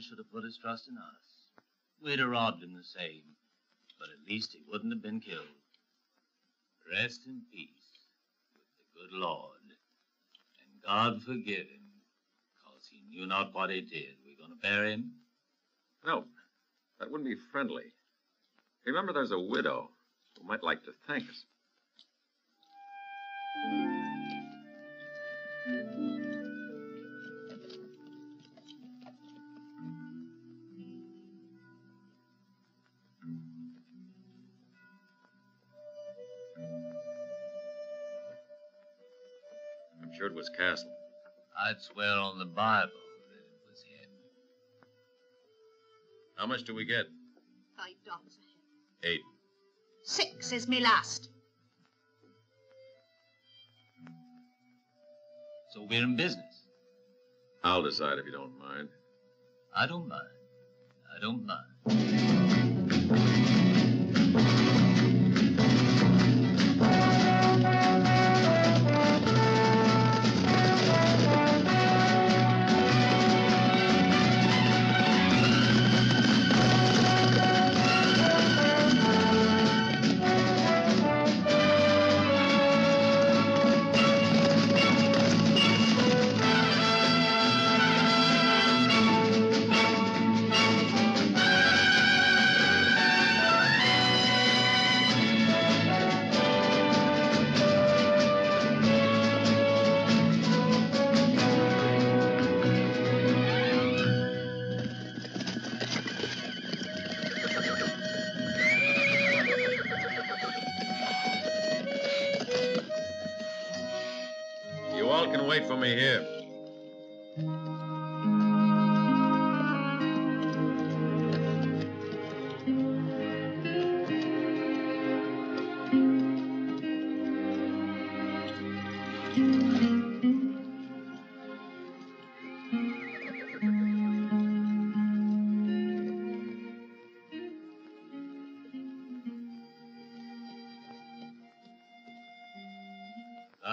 should have put his trust in us. We'd have robbed him the same, but at least he wouldn't have been killed. Rest in peace with the good Lord, and God forgive him, because he knew not what he did. We're going to bury him? No, that wouldn't be friendly. Remember, there's a widow who might like to thank us. Castle. I'd swear on the Bible that it was him. How much do we get? Five dollars a head. Eight. Six is me last. So we're in business. I'll decide if you don't mind. I don't mind. I don't mind.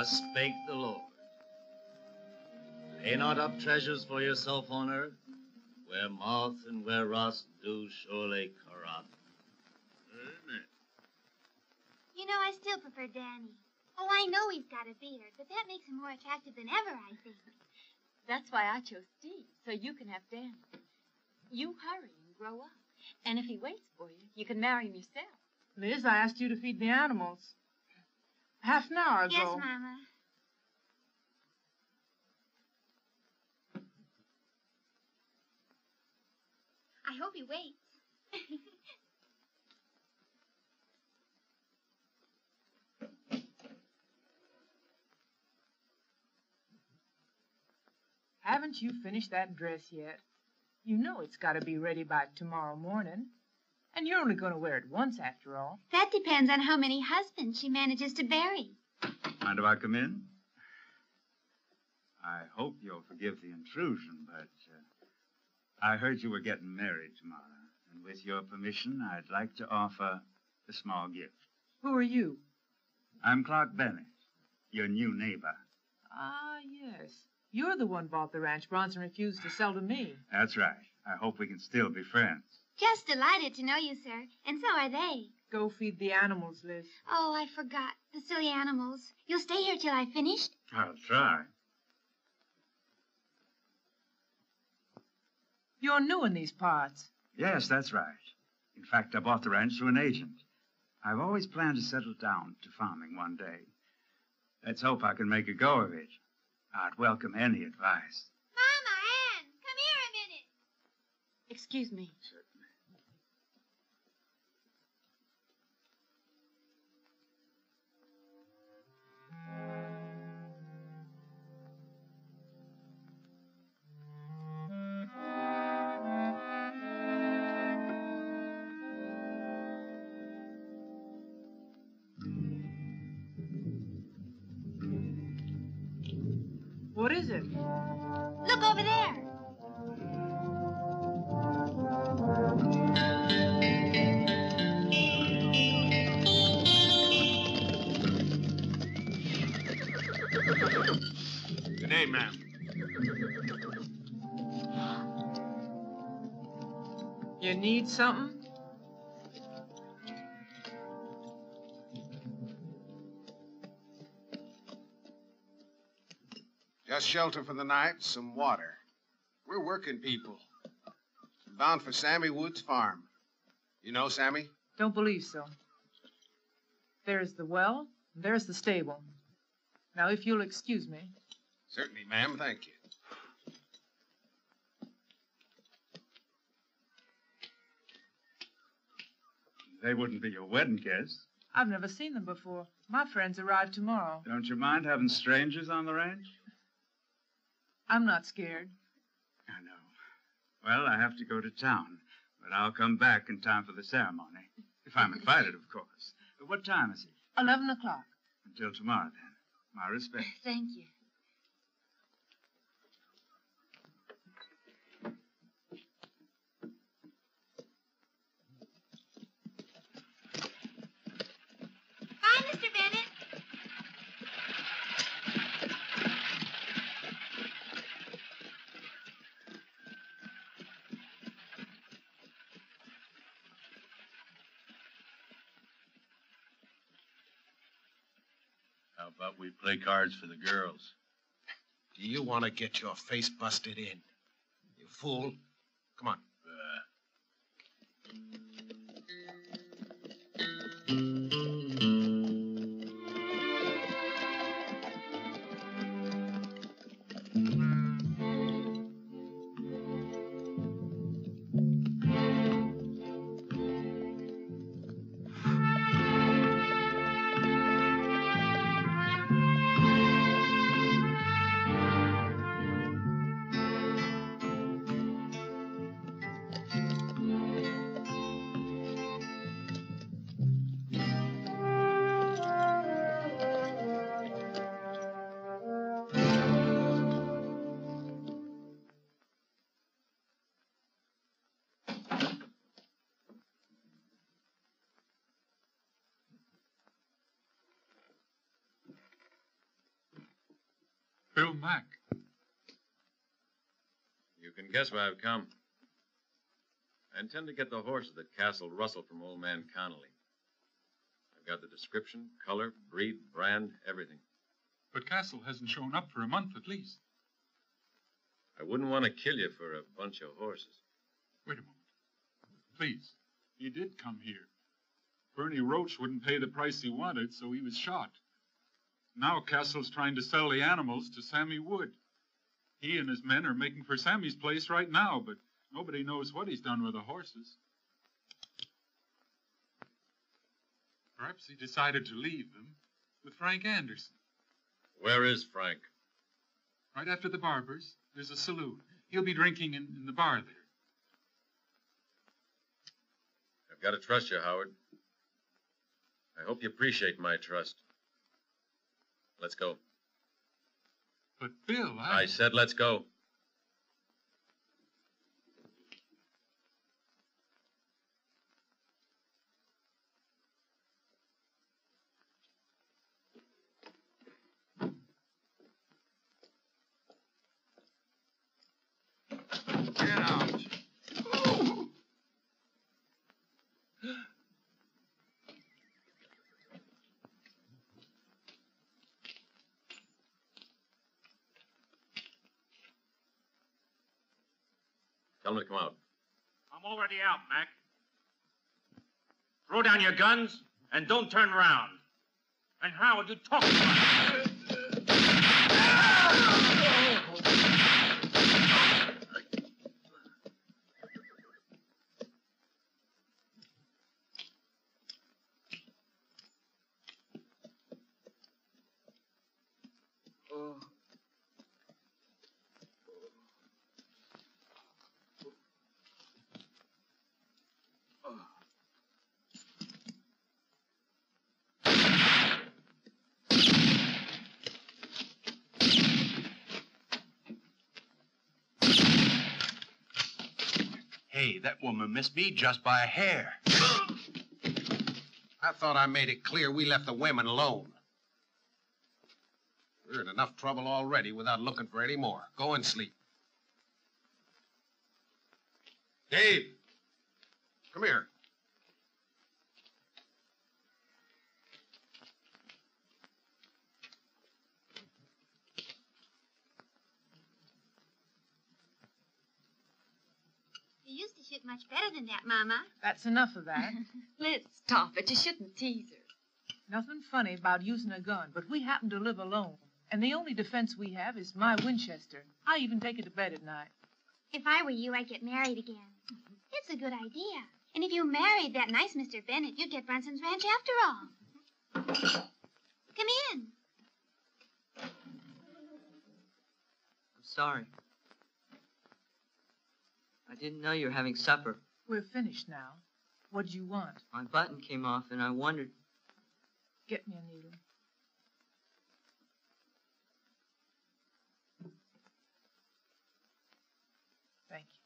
Thus spake the Lord. Lay not up treasures for yourself on earth, where moth and where rust do surely corrupt. Amen. You know, I still prefer Danny. Oh, I know he's got a beard, but that makes him more attractive than ever, I think. That's why I chose Steve, so you can have Danny. You hurry and grow up. And if he waits for you, you can marry him yourself. Liz, I asked you to feed the animals. Half an hour ago. Yes, Mama. I hope he waits. Haven't you finished that dress yet? You know it's got to be ready by tomorrow morning. And you're only going to wear it once after all. that depends on how many husbands she manages to bury. Mind if I come in? I hope you'll forgive the intrusion, but uh, I heard you were getting married tomorrow. And with your permission, I'd like to offer a small gift. Who are you? I'm Clark Bennett, your new neighbor. Ah, yes. You're the one bought the ranch Bronson refused to sell to me. That's right. I hope we can still be friends. Just delighted to know you, sir. And so are they. Go feed the animals, Liz. Oh, I forgot. The silly animals. You'll stay here till I've finished? I'll try. You're new in these parts. Yes, that's right. In fact, I bought the ranch through an agent. I've always planned to settle down to farming one day. Let's hope I can make a go of it. I'd welcome any advice. Mama, Ann, come here a minute. Excuse me. What something? Just shelter for the night, some water. We're working people. Bound for Sammy Wood's farm. You know Sammy? Don't believe so. There's the well, and there's the stable. Now, if you'll excuse me. Certainly, ma'am. Thank you. They wouldn't be your wedding guests. I've never seen them before. My friends arrive tomorrow. Don't you mind having strangers on the ranch? I'm not scared. I know. Well, I have to go to town, but I'll come back in time for the ceremony. If I'm invited, of course. But what time is it? Eleven o'clock. Until tomorrow, then. My respect. Thank you. We play cards for the girls? Do you want to get your face busted in? You fool. Come on. Guess why I've come. I intend to get the horses that Castle Russell from old man Connolly. I've got the description, color, breed, brand, everything. But Castle hasn't shown up for a month at least. I wouldn't want to kill you for a bunch of horses. Wait a moment. Please. He did come here. Bernie Roach wouldn't pay the price he wanted, so he was shot. Now Castle's trying to sell the animals to Sammy Wood. He and his men are making for Sammy's place right now, but nobody knows what he's done with the horses. Perhaps he decided to leave them with Frank Anderson. Where is Frank? Right after the barber's, there's a saloon. He'll be drinking in, in the bar there. I've got to trust you, Howard. I hope you appreciate my trust. Let's go. But, Bill, I. I said let's go. Get out. Tell him to come out. I'm already out, Mac. Throw down your guns and don't turn around. And Howard, you talk about Hey, that woman missed me just by a hair. I thought I made it clear we left the women alone. We're in enough trouble already without looking for any more. Go and sleep. Dave, Come here. You used to shoot much better than that, Mama. That's enough of that. Liz, stop it. You shouldn't tease her. Nothing funny about using a gun, but we happen to live alone. And the only defense we have is my Winchester. I even take it to bed at night. If I were you, I'd get married again. It's a good idea. And if you married that nice Mr. Bennett, you'd get Brunson's ranch after all. Come in. I'm sorry. I didn't know you were having supper. We're finished now. What'd you want? My button came off, and I wondered. Get me a needle. Thank you.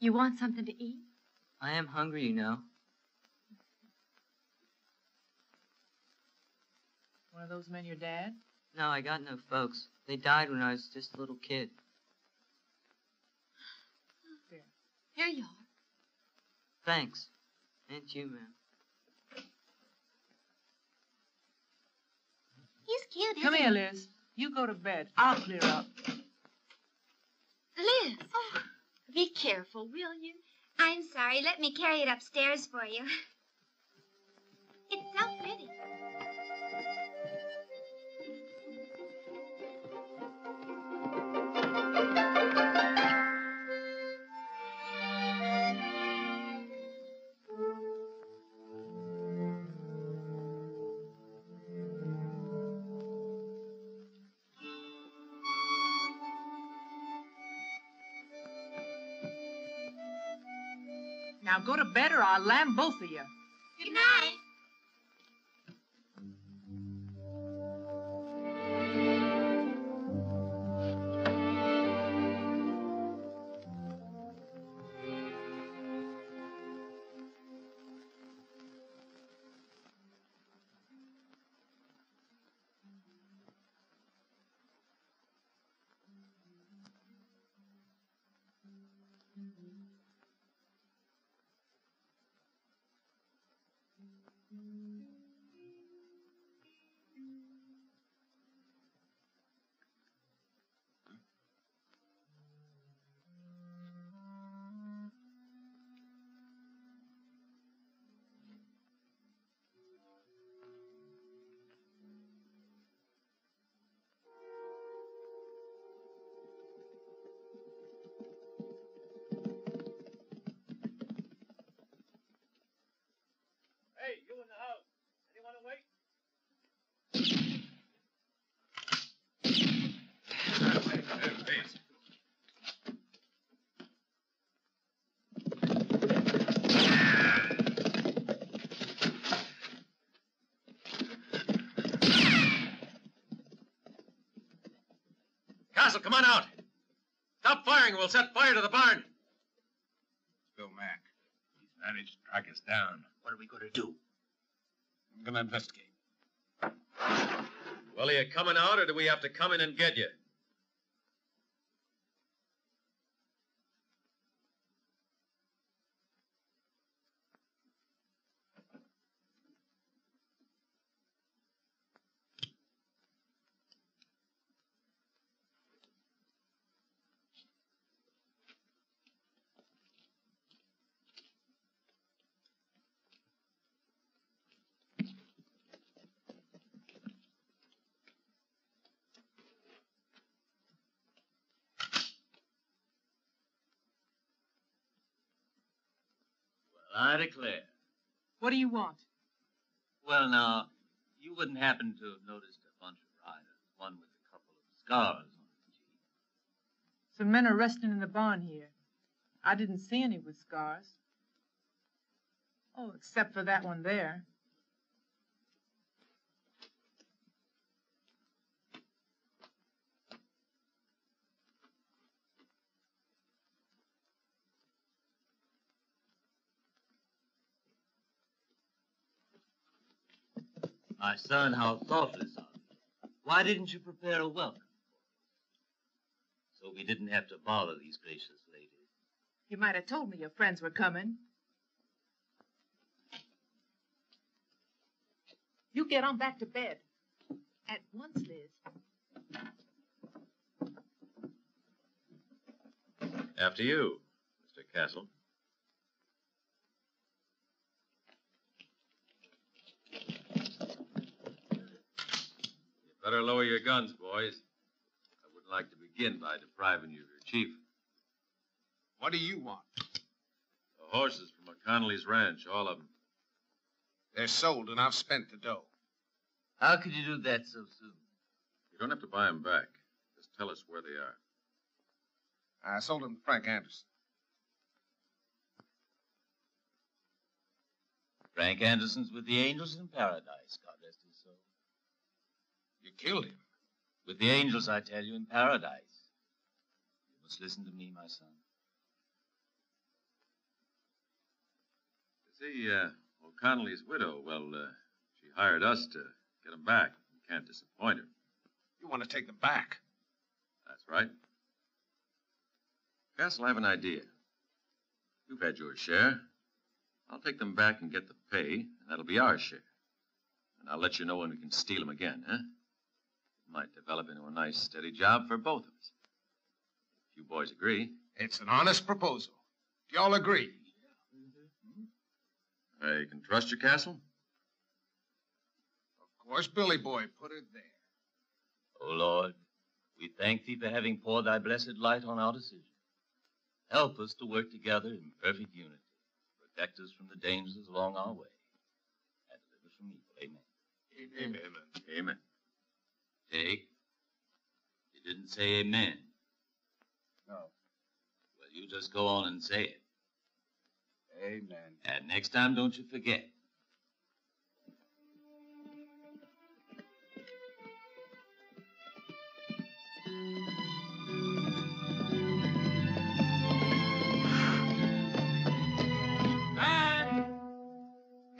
You want something to eat? I am hungry, you know. One of those men your dad? No, I got no folks. They died when I was just a little kid. There. Here you are. Thanks. And you, ma'am. He's cute, isn't Come here, Liz. You go to bed. I'll clear up. Liz. Oh, be careful, will you? I'm sorry. Let me carry it upstairs for you. It's so pretty. Now go to bed or I'll lam both of you. Good night. Castle, come on out. Stop firing, or we'll set fire to the barn. Bill Mack. He's managed to track us down. What are we going to do? I'm going to investigate. Well, are you coming out, or do we have to come in and get you? Well, I declare. What do you want? Well, now, you wouldn't happen to have noticed a bunch of riders, one with a couple of scars on his cheek. Some men are resting in the barn here. I didn't see any with scars. Oh, except for that one there. My son, how thoughtless of you. Why didn't you prepare a welcome? so we didn't have to bother these gracious ladies. You might have told me your friends were coming. You get on back to bed. At once, Liz. After you, Mr. Castle. Better lower your guns, boys. I wouldn't like to begin by depriving you of your chief. What do you want? The horses from O'Connelly's ranch, all of them. They're sold, and I've spent the dough. How could you do that so soon? You don't have to buy them back. Just tell us where they are. I sold them to Frank Anderson. Frank Anderson's with the angels in paradise, God rest his soul. You killed him. With the angels, I tell you, in paradise. You must listen to me, my son. You see, uh, O'Connelly's widow, well, uh, she hired us to get him back. You can't disappoint her. You want to take them back? That's right. Castle, I have an idea. You've had your share. I'll take them back and get the pay, and that'll be our share. And I'll let you know when we can steal them again, huh? It might develop into a nice, steady job for both of us. If you boys agree. It's an honest proposal. Do y'all agree? Mm-hmm. I can trust your Castle? Of course, Billy Boy put it there. O Lord, we thank thee for having poured thy blessed light on our decision. Help us to work together in perfect unity. Protect us from the dangers along our way. And deliver us from evil. Amen. Amen. Amen. Take. You didn't say amen. No. Well, you just go on and say it. Amen. And next time, don't you forget.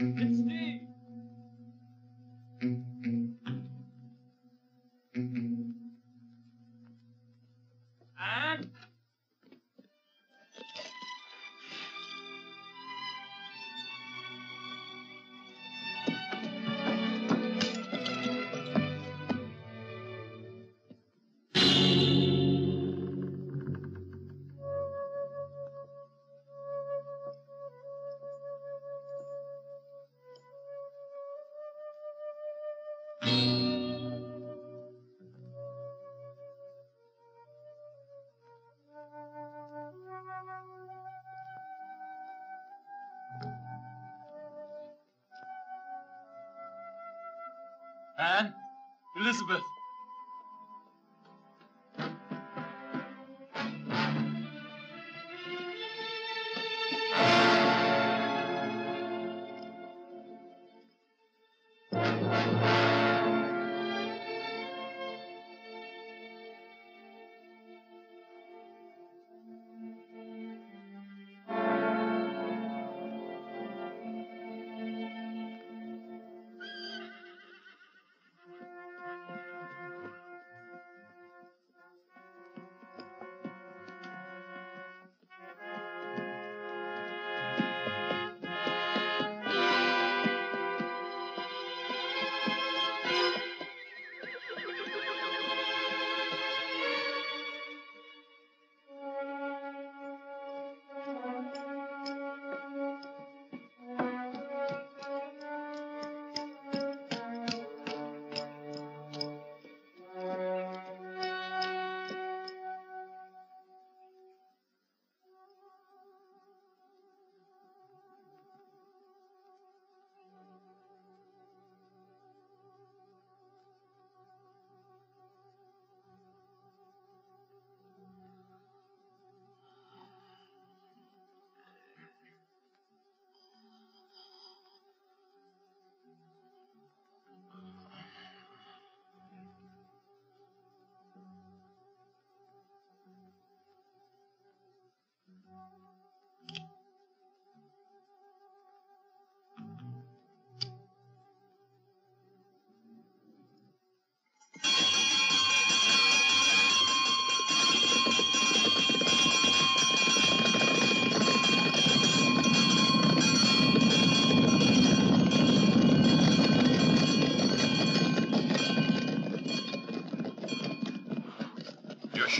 It's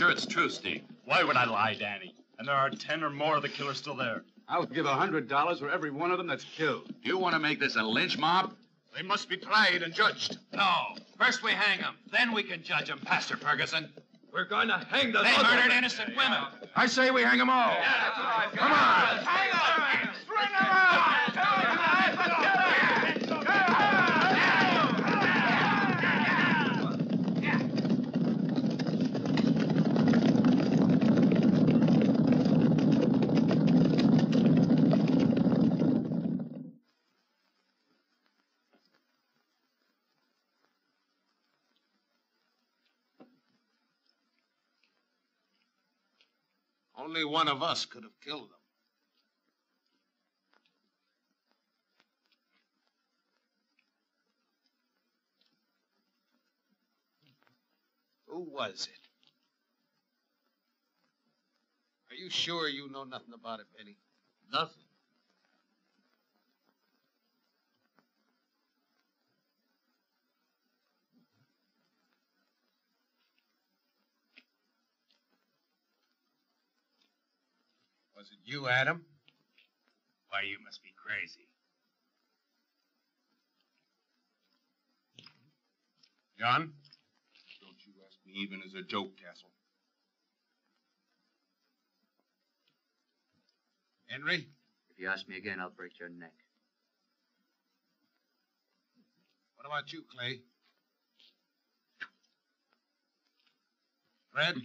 sure it's true, Steve? Why would I lie, Danny? And there are ten or more of the killers still there. I'll give a hundred dollars for every one of them that's killed. You want to make this a lynch mob? They must be tried and judged. No. First we hang them, then we can judge them, Pastor Ferguson. We're going to hang the. They murdered innocent women. I say we hang them all. Come on. Hang on. Only one of us could have killed them. Who was it? Are you sure you know nothing about it, Benny? Nothing. Was it you, Adam? Why, you must be crazy. John? Don't you ask me even as a joke, Castle. Henry? If you ask me again, I'll break your neck. What about you, Clay? Fred?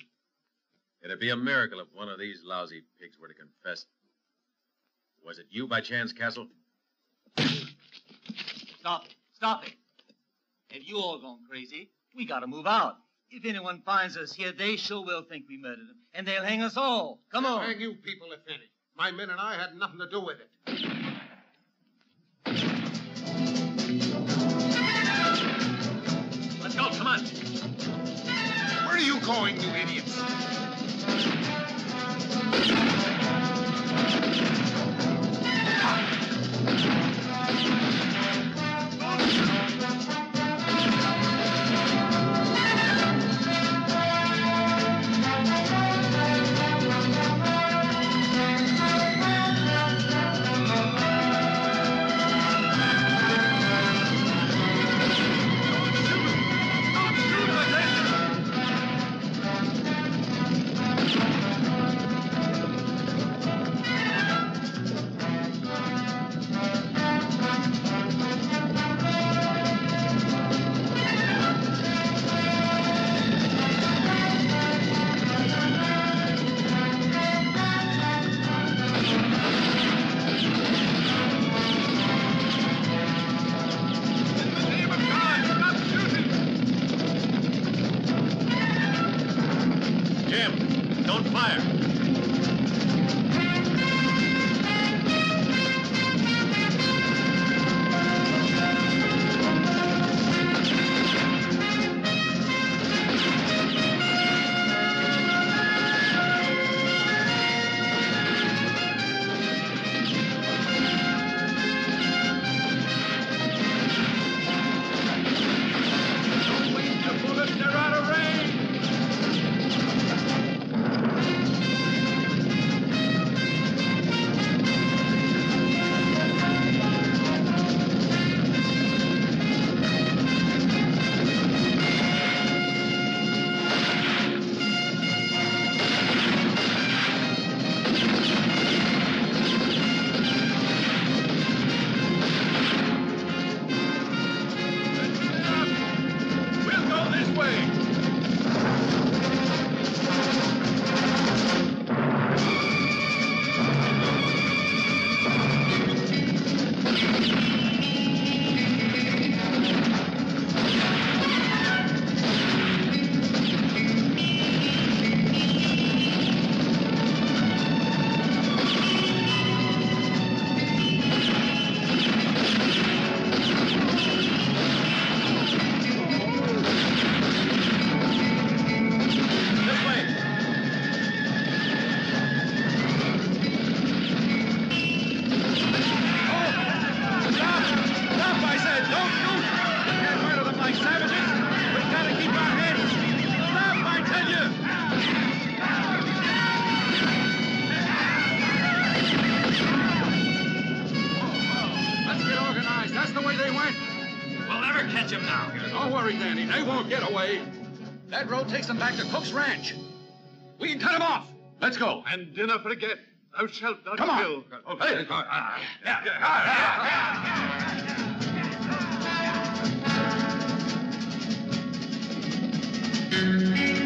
It'd be a miracle if one of these lousy pigs were to confess. Was it you by chance, Castle? Stop it. Stop it. Have you all gone crazy? We gotta move out. If anyone finds us here, they sure will think we murdered them. And they'll hang us all. Come on. Hang you people, if any. My men and I had nothing to do with it. Let's go. Come on. Where are you going, you idiots? And do not forget, thou shalt not Come on. kill. Hey. Which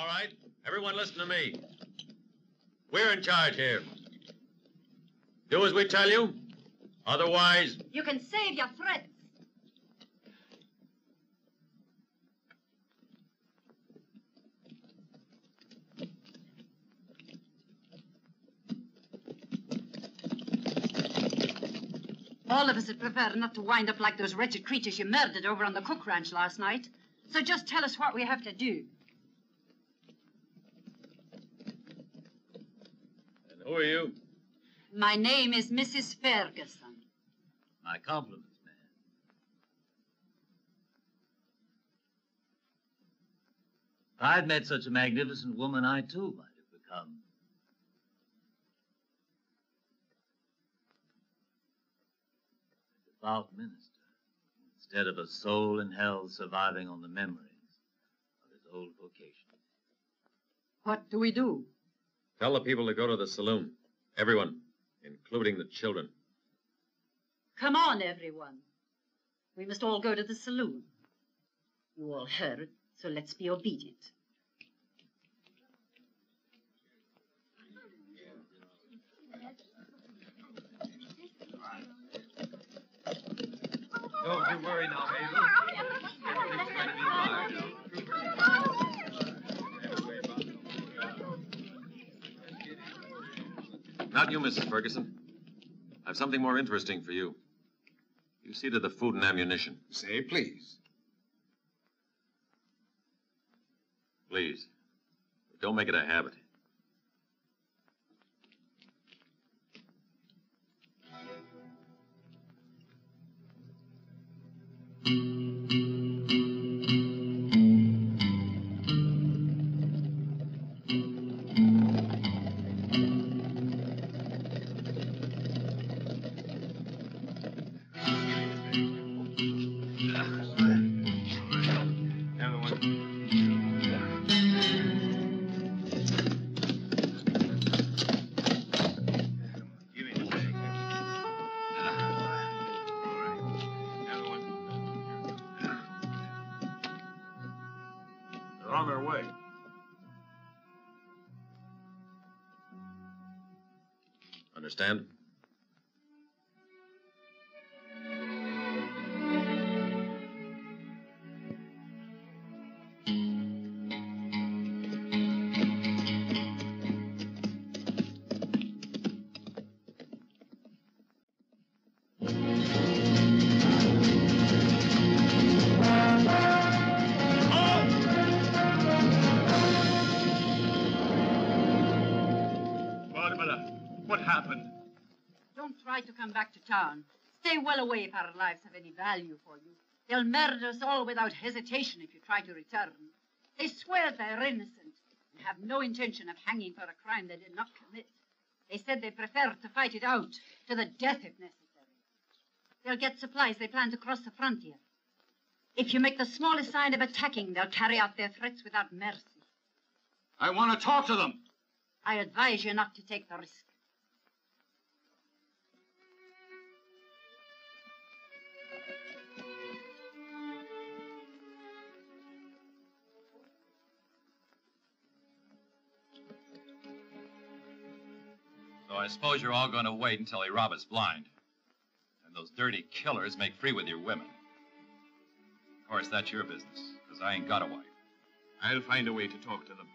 All right, everyone listen to me. We're in charge here. Do as we tell you. Otherwise, You can save your threats. All of us would prefer not to wind up like those wretched creatures you murdered over on the Cook Ranch last night. So just tell us what we have to do. and who are you? My name is Mrs. Ferguson. My compliments, man. If I'd met such a magnificent woman, I too might have become. a devout minister, instead of a soul in hell surviving on the memories of his old vocation. What do we do? Tell the people to go to the saloon. Everyone, including the children. Come on, everyone. We must all go to the saloon. You all heard, so let's be obedient. Don't you worry now, Hazel. Everything's going to be fine. Not you, Mrs. Ferguson. I've something more interesting for you. You see to the food and ammunition. Say, please. Please. Don't make it a habit. Understand? What happened? Don't try to come back to town. Stay well away if our lives have any value for you. They'll murder us all without hesitation if you try to return. They swear they're innocent and have no intention of hanging for a crime they did not commit. They said they prefer to fight it out to the death if necessary. They'll get supplies they plan to cross the frontier. If you make the smallest sign of attacking, they'll carry out their threats without mercy. I want to talk to them. I advise you not to take the risk. I suppose you're all going to wait until they rob us blind. And those dirty killers make free with your women. Of course, that's your business, because I ain't got a wife. I'll find a way to talk to them.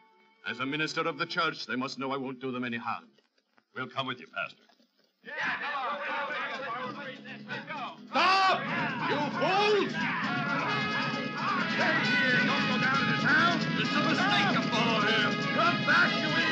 As a minister of the church, they must know I won't do them any harm. We'll come with you, Pastor. Stop! You fools! Stay here. Don't go down into town. It's a mistake to follow him. Come back, you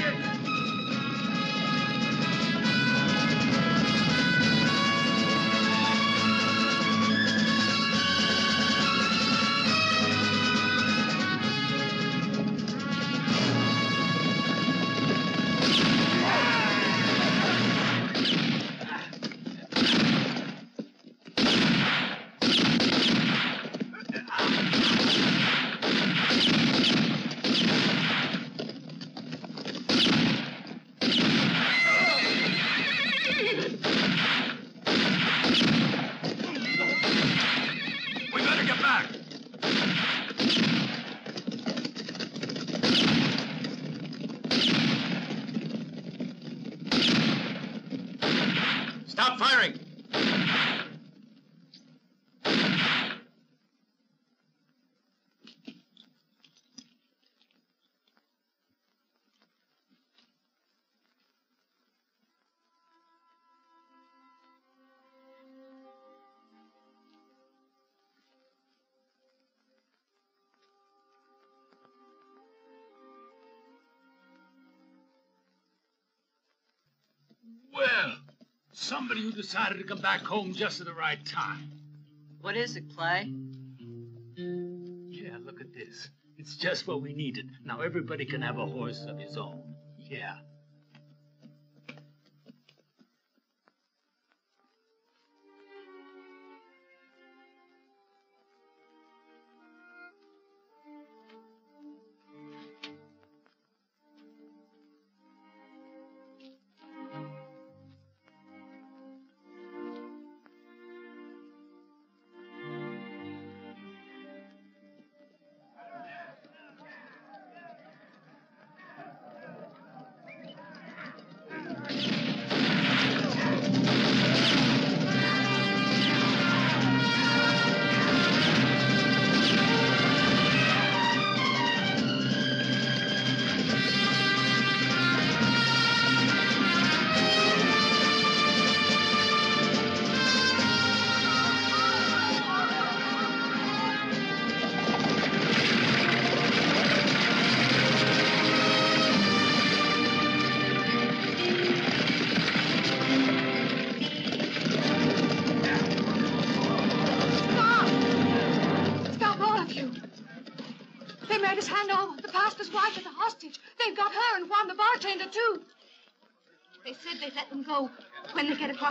somebody who decided to come back home just at the right time. What is it, Clay? Yeah, look at this. It's just what we needed. Now everybody can have a horse of his own. Yeah.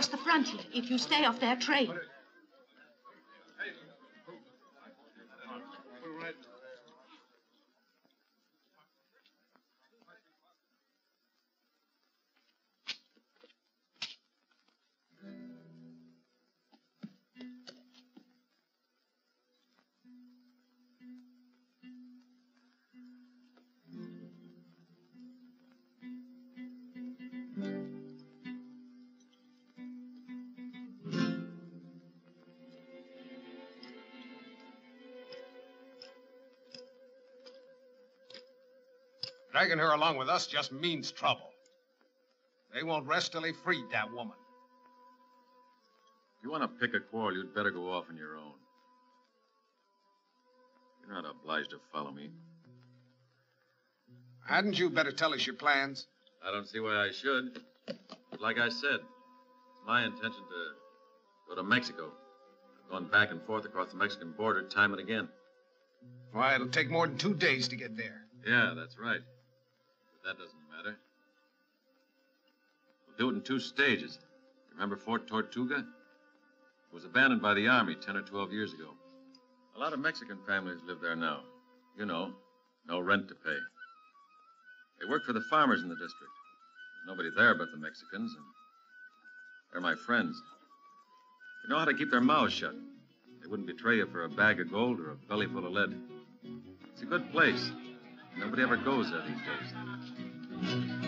The frontier if you stay off their trail. Dragging her along with us just means trouble. They won't rest till they freed that woman. If you want to pick a quarrel, you'd better go off on your own. You're not obliged to follow me. Hadn't you better tell us your plans? I don't see why I should. But like I said, it's my intention to go to Mexico. I've gone back and forth across the Mexican border time and again. Why, it'll take more than two days to get there. Yeah, that's right. That doesn't matter. We'll do it in two stages. Remember Fort Tortuga? It was abandoned by the Army 10 or 12 years ago. A lot of Mexican families live there now. You know, no rent to pay. They work for the farmers in the district. There's nobody there but the Mexicans, and they're my friends. They know how to keep their mouths shut. They wouldn't betray you for a bag of gold or a belly full of lead. It's a good place. Nobody ever goes there these days.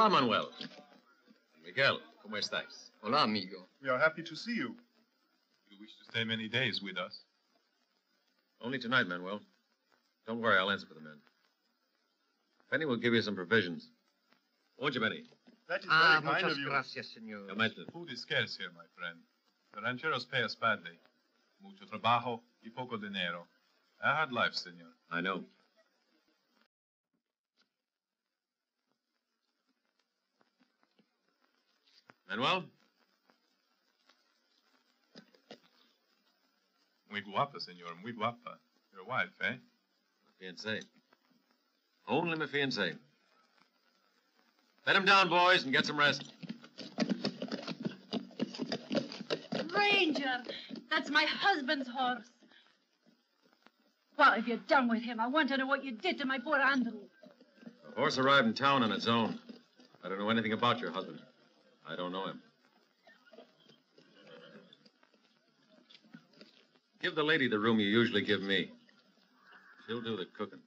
Hola, Manuel. Miguel, ¿cómo estáis? Hola, amigo. We are happy to see you. You wish to stay many days with us? Only tonight, Manuel. Don't worry, I'll answer for the men. Benny will give you some provisions. Won't you, Benny? That is Ah, very kind muchas of you. gracias, señor. Come in. Food is scarce here, my friend. The rancheros pay us badly. Mucho trabajo y poco dinero. A hard life, senor. I know. Manuel? Muy guapa, senor. Muy guapa. Your wife, eh? My Fiancé. Only my fiancé. Bed him down, boys, and get some rest. Ranger, that's my husband's horse. Well, if you're done with him? I want to know what you did to my poor Andrew. The horse arrived in town on its own. I don't know anything about your husband. I don't know him. Give the lady the room you usually give me. She'll do the cooking.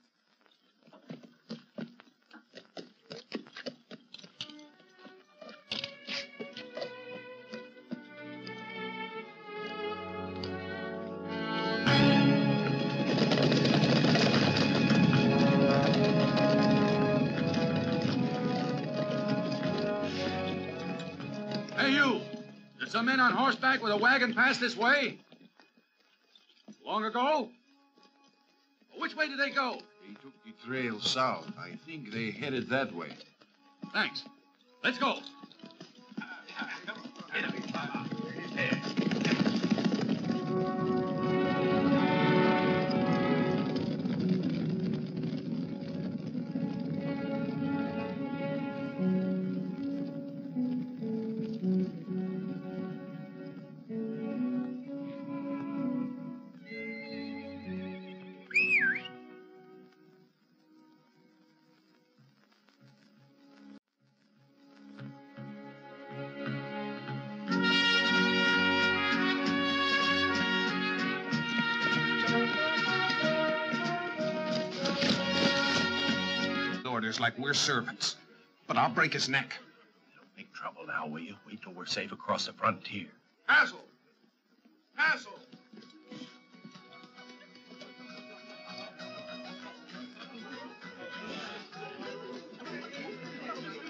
Men on horseback with a wagon pass this way? Long ago? Which way did they go? They took the trail south. I think they headed that way. Thanks. Let's go. Orders like we're servants. But I'll break his neck. Don't make trouble now, will you? Wait till we're safe across the frontier. Hazel! Hazel!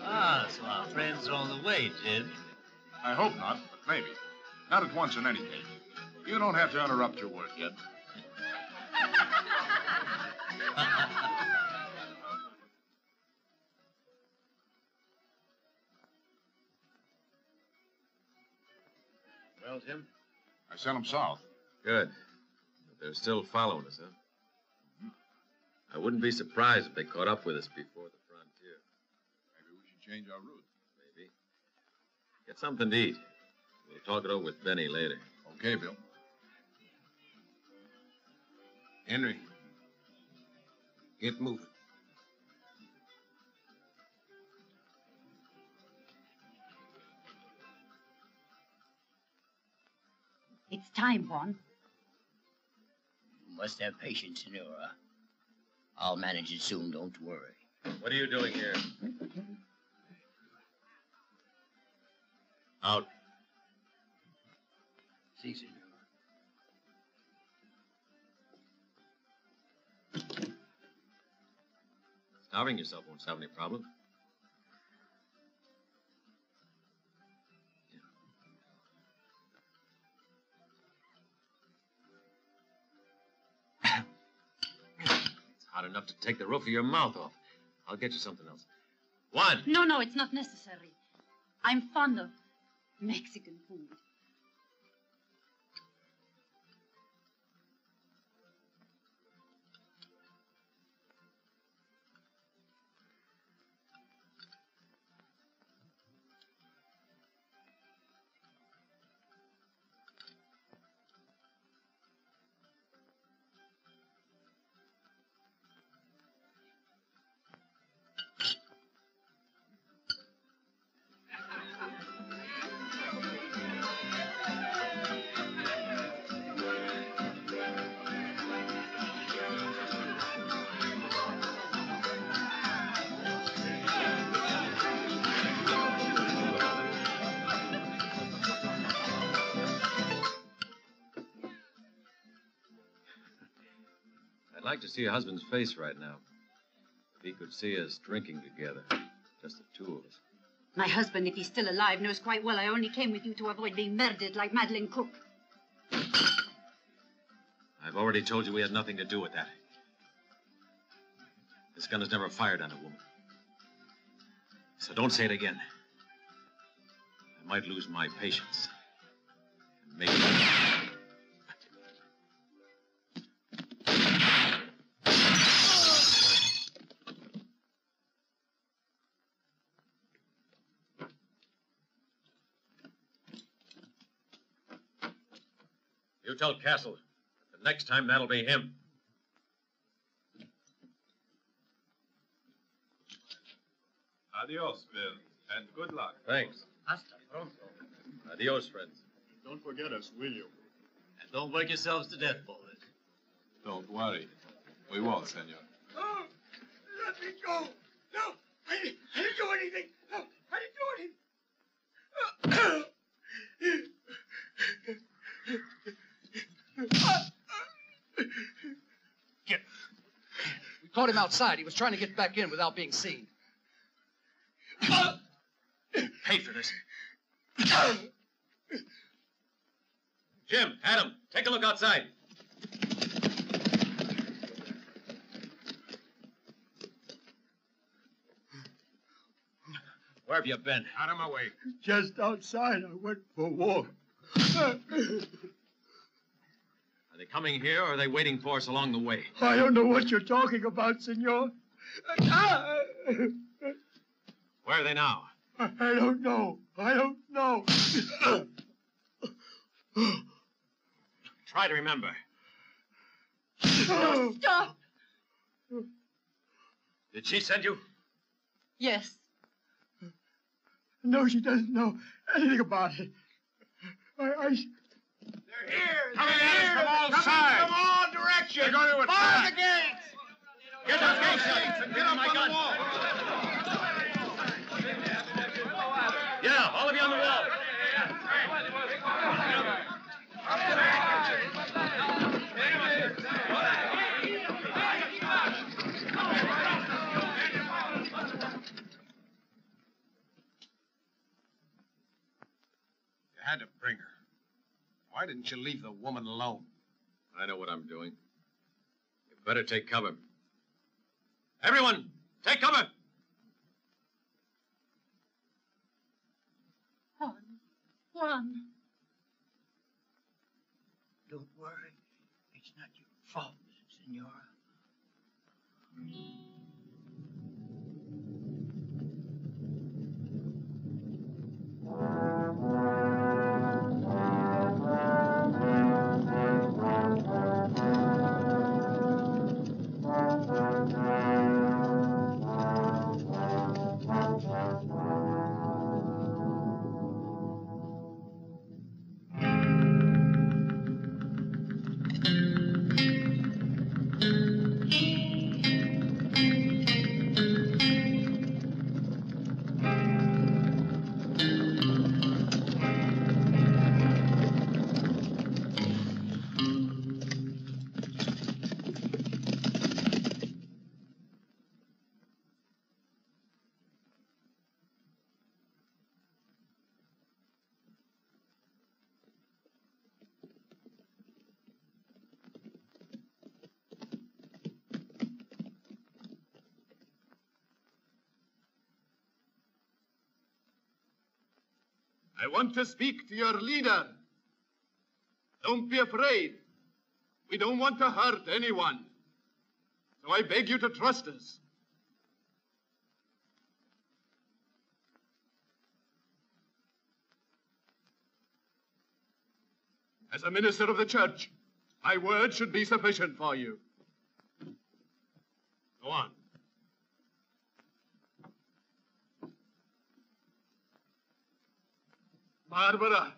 Ah, so our friends are on the way, Jim. I hope not, but maybe. Not at once in any case. You don't have to interrupt your work yet. Tim? I sent them south. Good. But they're still following us, huh? Mm-hmm. I wouldn't be surprised if they caught up with us before the frontier. Maybe we should change our route. Maybe. Get something to eat. We'll talk it over with Benny later. Okay, Bill. Henry, get moving. It's time, Juan. You must have patience, Senora. I'll manage it soon, don't worry. What are you doing here? Out. See, senor. Starving yourself won't solve any problem. Hot enough to take the roof of your mouth off. I'll get you something else. Juan. No, no, it's not necessary. I'm fond of Mexican food. See your husband's face right now. If he could see us drinking together, just the two of us. My husband, if he's still alive, knows quite well I only came with you to avoid being murdered like Madeline Cook. I've already told you we had nothing to do with that. This gun is never fired on a woman. So don't say it again. I might lose my patience. And make You tell Castle. The next time, that'll be him. Adios, Bill, and good luck. Thanks. Hasta pronto. Adios, friends. Don't forget us, will you? And don't work yourselves to death, boys. Don't worry. We won't, senor. Oh, let me go. No, I, didn't- I didn't do anything. No, I didn't do anything. Get. We caught him outside. He was trying to get back in without being seen. Pay for this. Jim, Adam, take a look outside. Where have you been? Out of my way. Just outside, I went for a walk. Are they coming here or are they waiting for us along the way? I don't know what you're talking about, senor. Where are they now? I don't know. I don't know. Try to remember. Stop! Did she send you? Yes. No, she doesn't know anything about it. I, I, Coming in from all sides. From all directions. They're going to attack. the gates. Get those gates shut. and get up My on gun. the wall. Yeah, all of you on the wall. You had to bring her. Why didn't you leave the woman alone? I know what I'm doing. You better take cover. Everyone, take cover. Juan. Juan. Don't worry. It's not your fault, senora. I want to speak to your leader. Don't be afraid. We don't want to hurt anyone. So I beg you to trust us. As a minister of the church, my word should be sufficient for you. Go on. Barbara,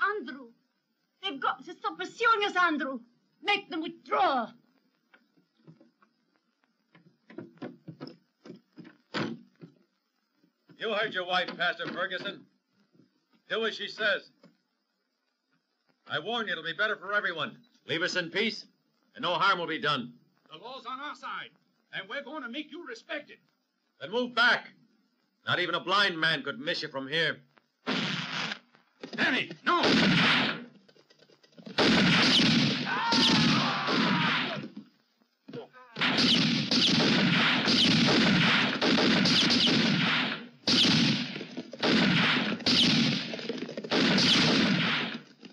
Andrew, they've got to stop pursuing us, Andrew. Make them withdraw. You heard your wife, Pastor Ferguson. Do as she says. I warn you, it'll be better for everyone. Leave us in peace, and no harm will be done. The law's on our side, and we're going to make you respect it. Then move back. Not even a blind man could miss you from here. Danny, no!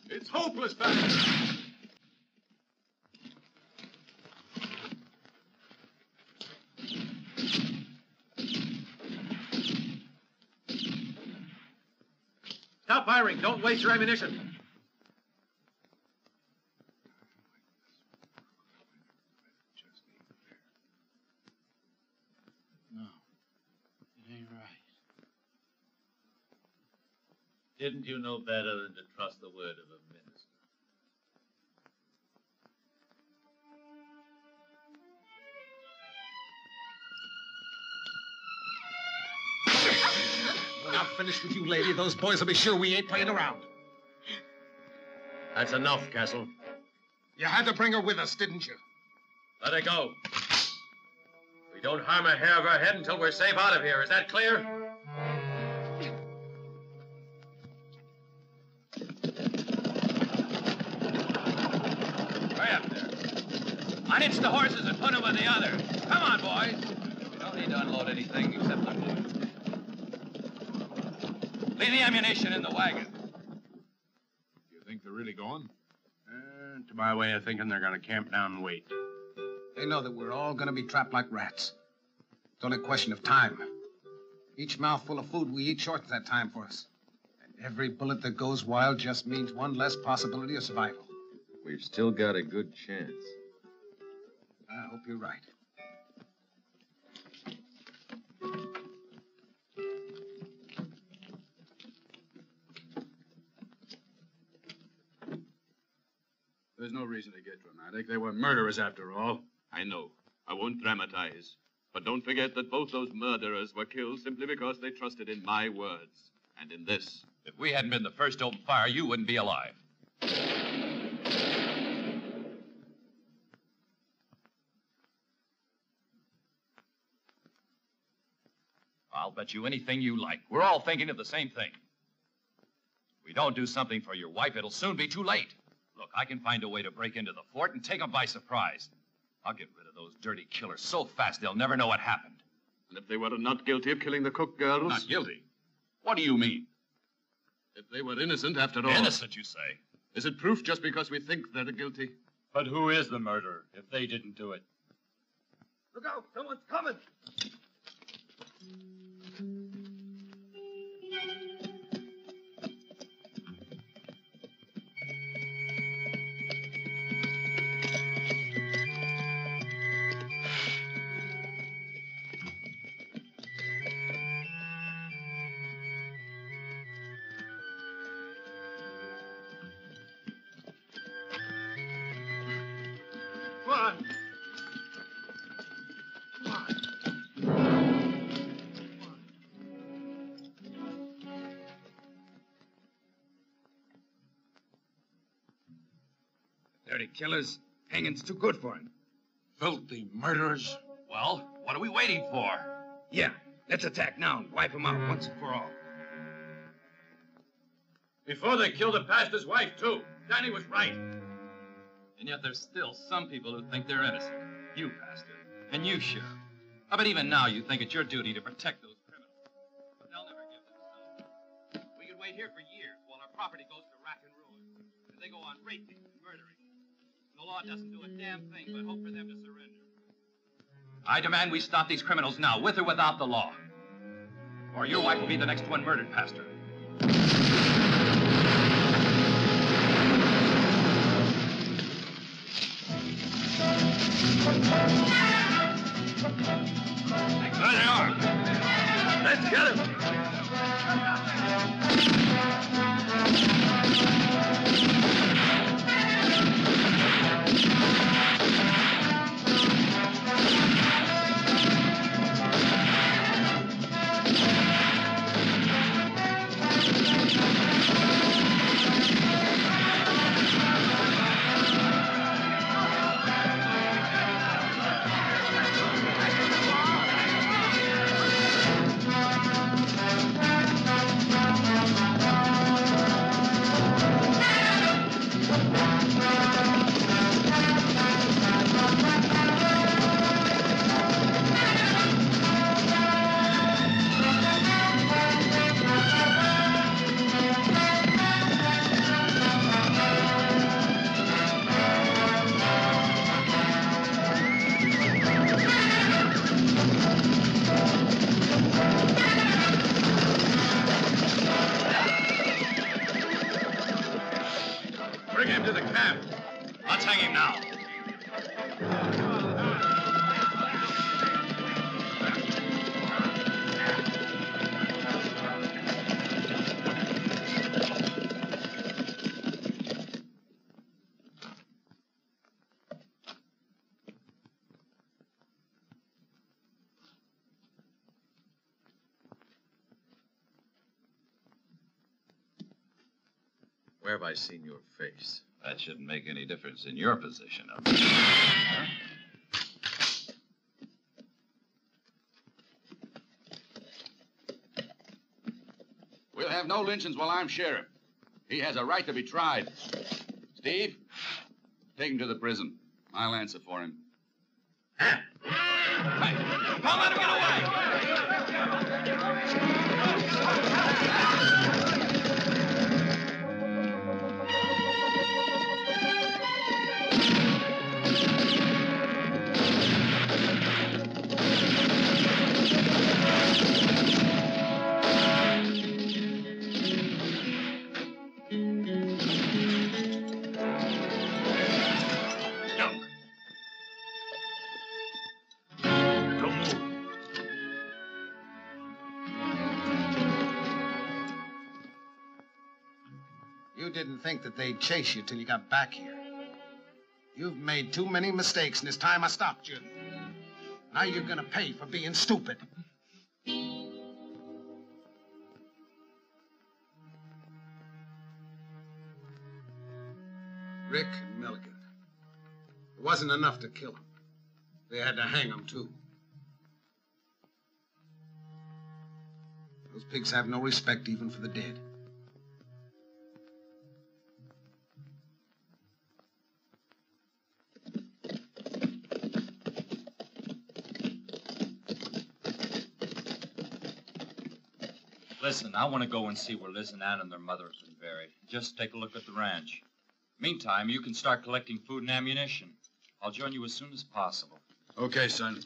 it's hopeless, Pastor. Stop firing. Don't waste your ammunition. No, it ain't right. Didn't you know better than to trust the word of a minister? I'm finished with you, lady, those boys will be sure we ain't playing around. That's enough, Castle. You had to bring her with us, didn't you? Let her go. We don't harm a hair of her head until we're safe out of here. Is that clear? Hurry up there. Unhitch the horses and put them with the others. Come on, boys. We don't need to unload anything except the food. Leave the ammunition in the wagon. You think they're really going? Uh, to my way of thinking, they're going to camp down and wait. They know that we're all going to be trapped like rats. It's only a question of time. Each mouthful of food we eat shortens that time for us. And every bullet that goes wild just means one less possibility of survival. We've still got a good chance. I hope you're right. There's no reason to get dramatic. They were murderers after all. I know. I won't dramatize. But don't forget that both those murderers were killed simply because they trusted in my words and in this. If we hadn't been the first to open fire, you wouldn't be alive. I'll bet you anything you like. We're all thinking of the same thing. If we don't do something for your wife, it'll soon be too late. Look, I can find a way to break into the fort and take them by surprise. I'll get rid of those dirty killers so fast they'll never know what happened. And if they were not guilty of killing the Cook girls? Not guilty? What do you mean? If they were innocent after all. Innocent, you say? Is it proof just because we think they're guilty? But who is the murderer if they didn't do it? Look out! Someone's coming! Killers. Hanging's too good for him. Filthy murderers. Well, what are we waiting for? Yeah, let's attack now and wipe them out once and for all. Before they killed the pastor's wife, too. Danny was right. And yet there's still some people who think they're innocent. You, Pastor. And you, Sheriff. I bet even now you think it's your duty to protect those criminals. But they'll never give themselves. wait here for years while our property goes to rack and ruin. And they go on raping and murdering. And the law doesn't do a damn thing but hope for them to surrender. I demand we stop these criminals now, with or without the law. Or your wife will be the next one murdered, Pastor. There they are. Let's get them. Have I seen your face? That shouldn't make any difference in your position of We'll have no lynchings while I'm sheriff. He has a right to be tried. Steve, take him to the prison. I'll answer for him. Don't let him get away! Think that they'd chase you till you got back here. You've made too many mistakes, and it's time I stopped you. Now you're gonna pay for being stupid. Rick and Milligan. It wasn't enough to kill him. They had to hang him, too. Those pigs have no respect even for the dead. Listen, I want to go and see where Liz and Ann and their mother have been buried. Just take a look at the ranch. Meantime, you can start collecting food and ammunition. I'll join you as soon as possible. Okay, son.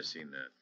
Have seen that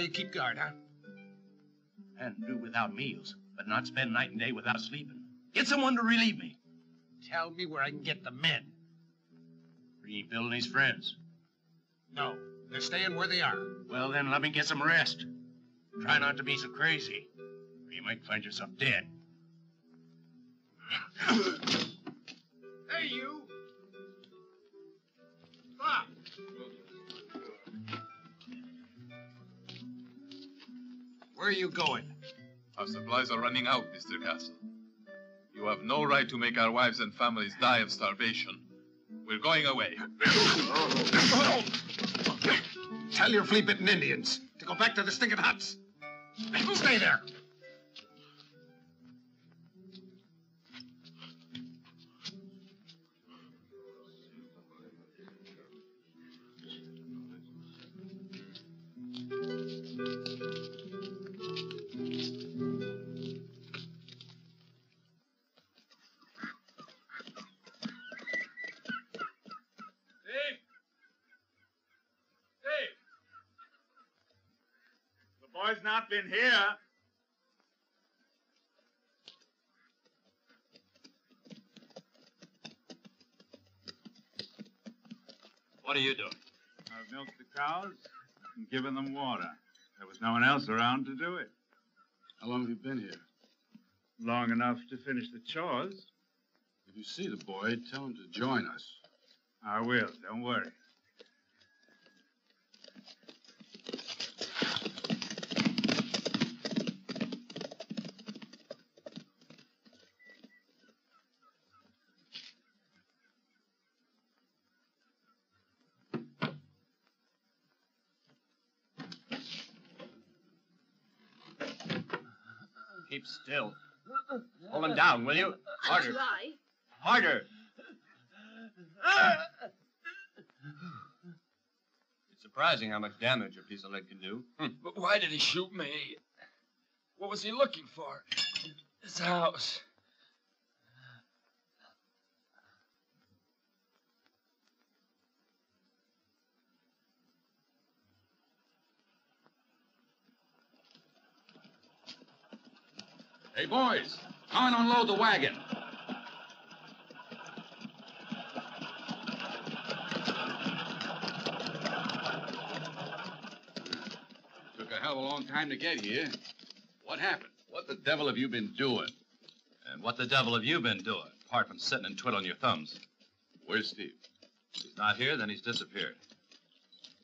you keep guard, huh? And do without meals, but not spend night and day without sleeping. Get someone to relieve me. Tell me where I can get the men. He ain't building his friends. No, they're staying where they are. Well, then let me get some rest. Try not to be so crazy, or you might find yourself dead. you going? Our supplies are running out, Mr. Castle. You have no right to make our wives and families die of starvation. We're going away. Tell your flea-bitten Indians to go back to the stinking huts. Stay there. Boy's not been here. What are you doing? I've milked the cows and given them water. There was no one else around to do it. How long have you been here? Long enough to finish the chores. If you see the boy, tell him to join us. I will, don't worry. Keep still. Hold him down, will you? Harder. Harder. It's surprising how much damage a piece of lead can do. Hmm. But why did he shoot me? What was he looking for? His house. Hey, boys, come and unload the wagon. Took a hell of a long time to get here. What happened? What the devil have you been doing? And what the devil have you been doing, apart from sitting and twiddling your thumbs? Where's Steve? If he's not here, then he's disappeared.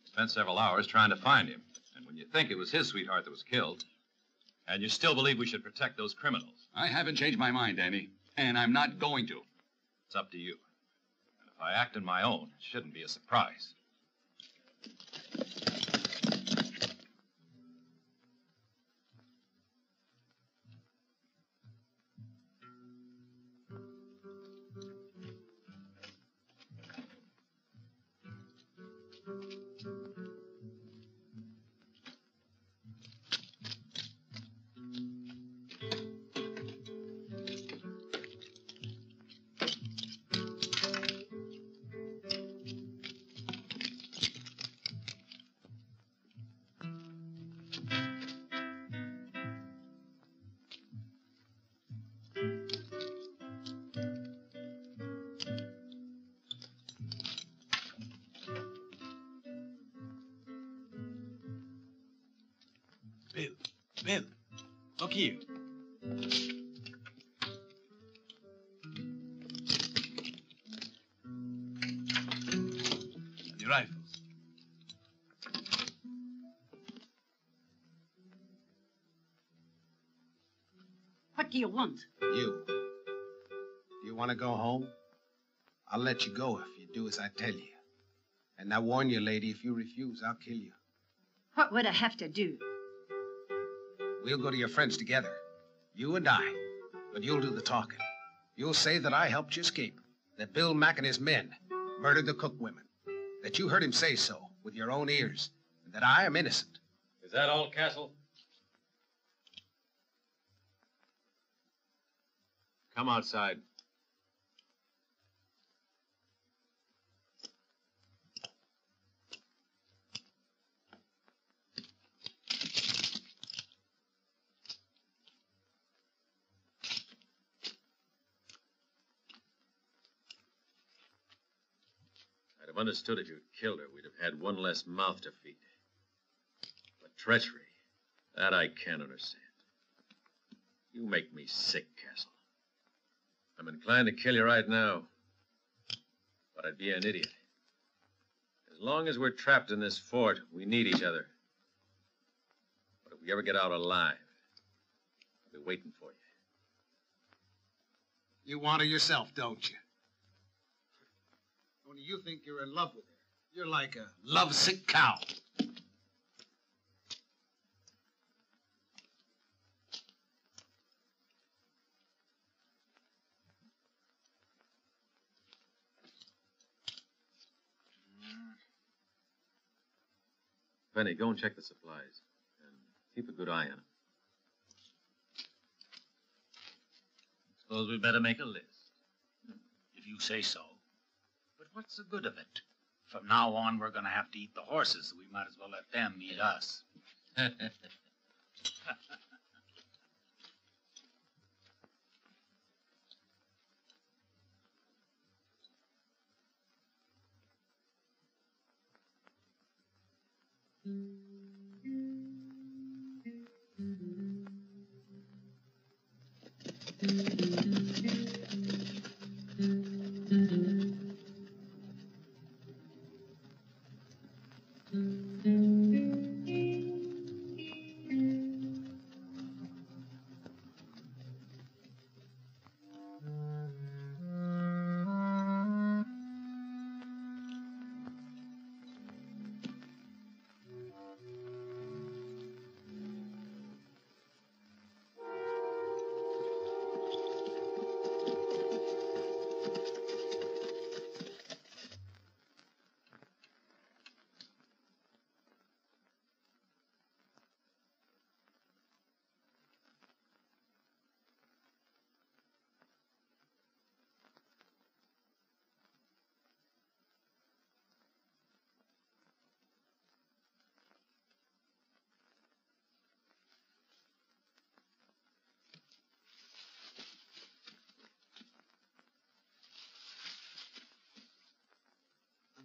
Spent several hours trying to find him. And when you think it was his sweetheart that was killed, and you still believe we should protect those criminals, I haven't changed my mind, Danny, and I'm not going to. it's up to you. And if I act on my own, it shouldn't be a surprise. Look here. The rifles. What do you want? You. Do you want to go home? I'll let you go if you do as I tell you. And I warn you, lady, if you refuse, I'll kill you. What would I have to do? We'll go to your friends together. You and I. But you'll do the talking. You'll say that I helped you escape. That Bill Mack and his men murdered the Cook women. That you heard him say so with your own ears. And that I am innocent. Is that all, Castle? Come outside. Have understood if you'd killed her. We'd have had one less mouth to feed. But treachery, that I can't understand. You make me sick, Castle. I'm inclined to kill you right now. But I'd be an idiot. As long as we're trapped in this fort, we need each other. But if we ever get out alive, I'll be waiting for you. You want her yourself, don't you? Only you think you're in love with her. You're like a lovesick cow. Benny, go and check the supplies. And keep a good eye on them. Suppose we better make a list. If you say so. What's the good of it? From now on, we're going to have to eat the horses. We might as well let them eat us.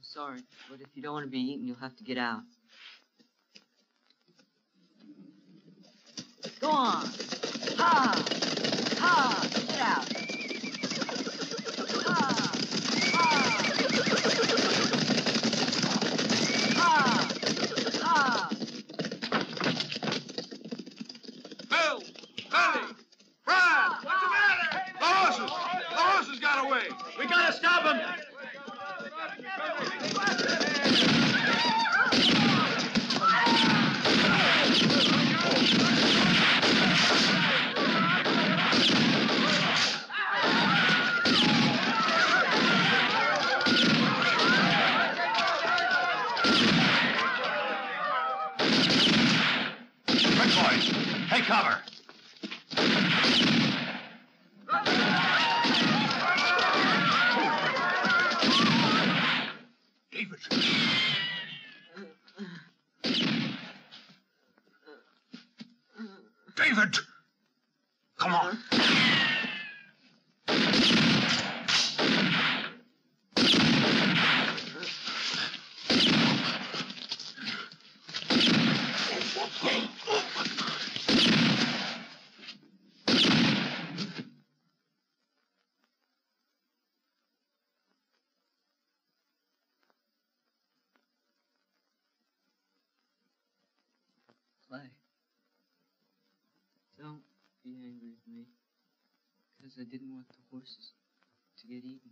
I'm sorry, but if you don't want to be eaten, you'll have to get out. Go on. Ha! Ha! Get out. Ha! Ha! Ha! Bill! Benny! Brad! What's the matter? The horses! The horses got away! We gotta stop them! Quick, boys. Take cover. David. David! Come on. Clay. Don't be angry with me. Because I didn't want the horses to get eaten.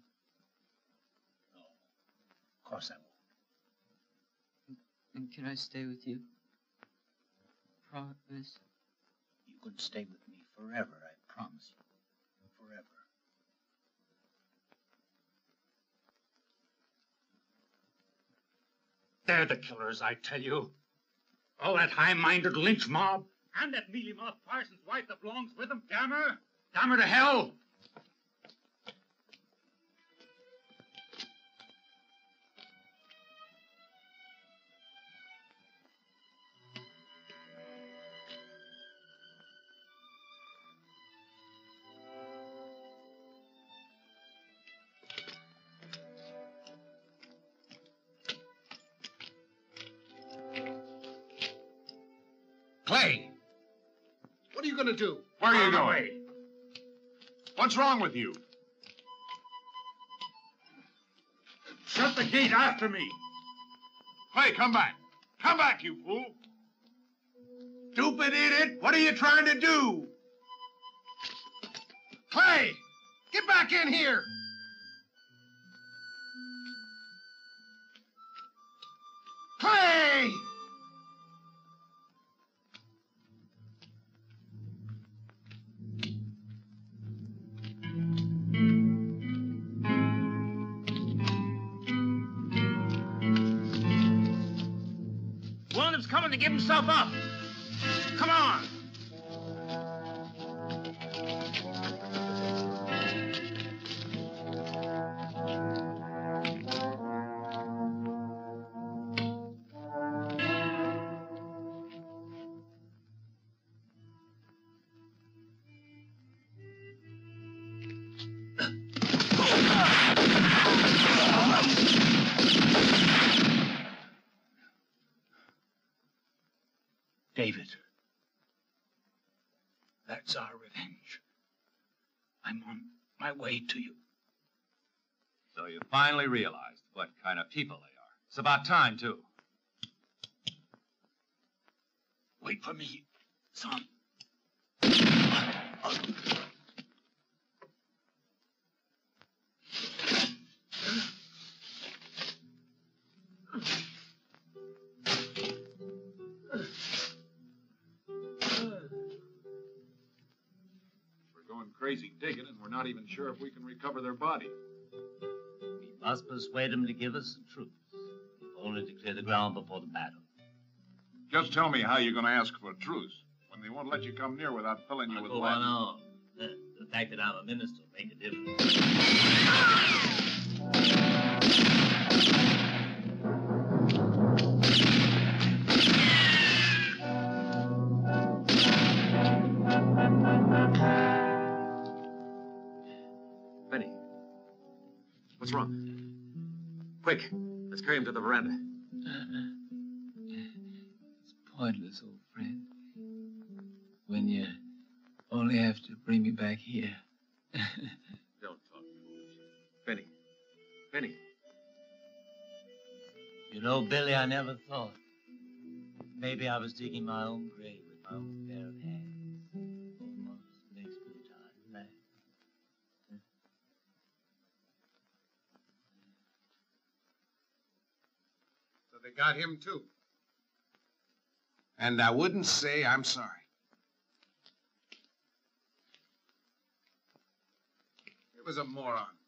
Of course I won't. And can I stay with you? Promise. You can stay with me forever, I promise you. Forever. They're the killers, I tell you. All that high-minded lynch mob, and that mealy-mouthed parson's wife that belongs with them. Damn her! Damn her to hell! You way. What's wrong with you? Shut the gate after me. Clay, come back. Come back, you fool. Stupid idiot! What are you trying to do? Clay! Get back in here! Clay! Them's coming to give himself up. Come on. Way to you. So you finally realized what kind of people they are. It's about time, too. Wait for me, son. We're not even sure if we can recover their body. We must persuade them to give us the truth, if only to clear the ground before the battle. Just tell me how you're going to ask for a truce when they won't let you come near without filling you with Go on. The the fact that I'm a minister will make a difference. Quick, let's carry him to the veranda. Uh, uh, it's pointless, old friend. When you only have to bring me back here. Don't talk foolish. Benny. Benny. You know, Billy, I never thought. Maybe I was digging my own grave with my own him, too. And I wouldn't say I'm sorry. He was a moron.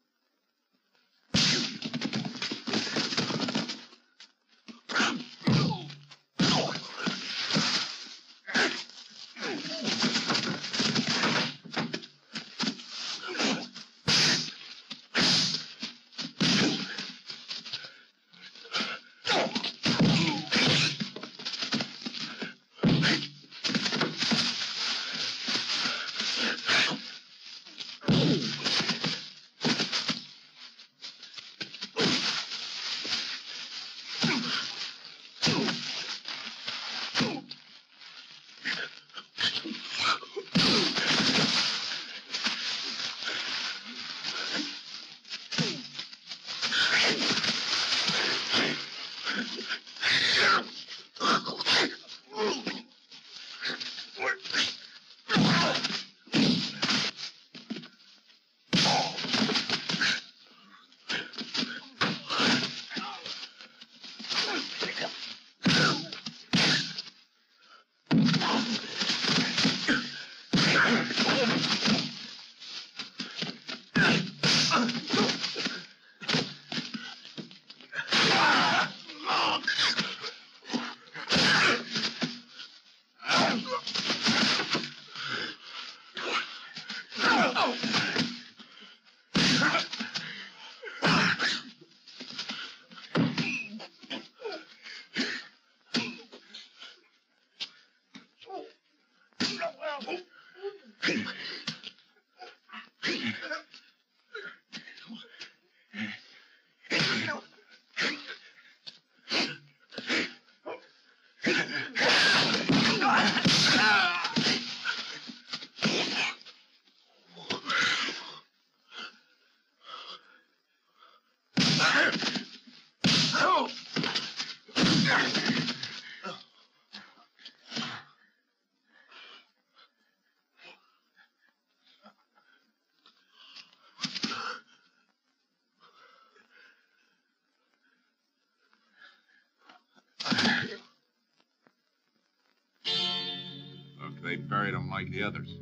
The others,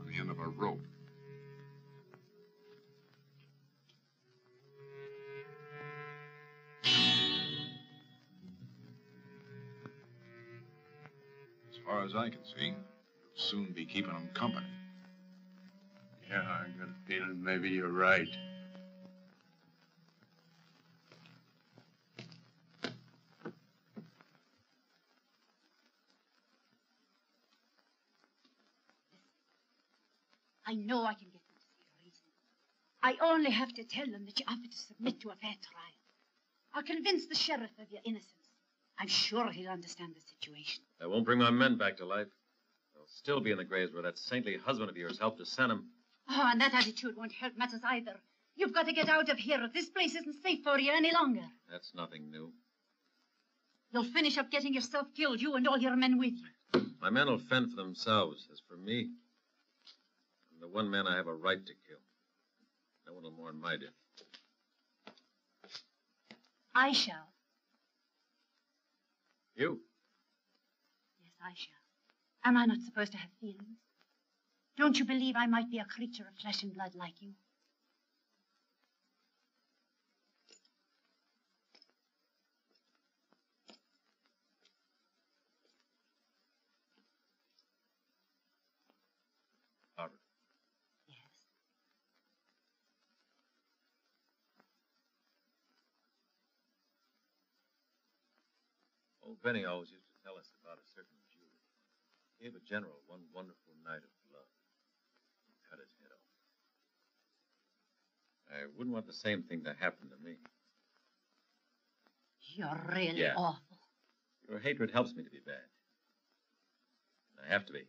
on the end of a rope. As far as I can see, you'll soon be keeping them company. Yeah, I got a feeling maybe you're right. I know I can get them to see reason. I only have to tell them that you offered to submit to a fair trial. I'll convince the sheriff of your innocence. I'm sure he'll understand the situation. I won't bring my men back to life. They'll still be in the graves where that saintly husband of yours helped to send them. Oh, and that attitude won't help matters either. You've got to get out of here. This place isn't safe for you any longer. That's nothing new. You'll finish up getting yourself killed, you and all your men with you. My men will fend for themselves. As for me, I'm the one man I have a right to kill. One will mourn my death. I shall. You? Yes, I shall. Am I not supposed to have feelings? Don't you believe I might be a creature of flesh and blood like you? Barbara. Yes. Old Benny always used to tell us about a certain Jew. He gave a general one wonderful night of blood. and Cut his head off. I wouldn't want the same thing to happen to me. You're really Yeah. awful. Your hatred helps me to be bad. And I have to be.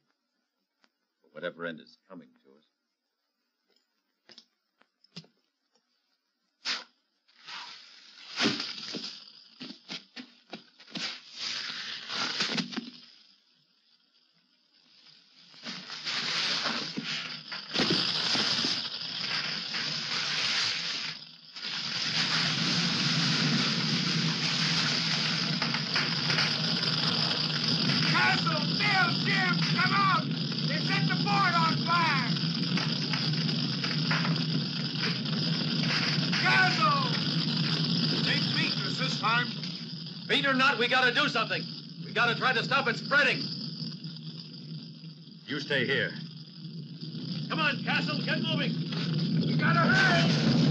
For whatever end is coming to us. Castle, Bill, Jim, come out! They set the fort on fire! Castle! Ain't beating us this time. Beat or not, we gotta do something. We gotta try to stop it spreading. You stay here. Come on, Castle, get moving. We gotta hurry!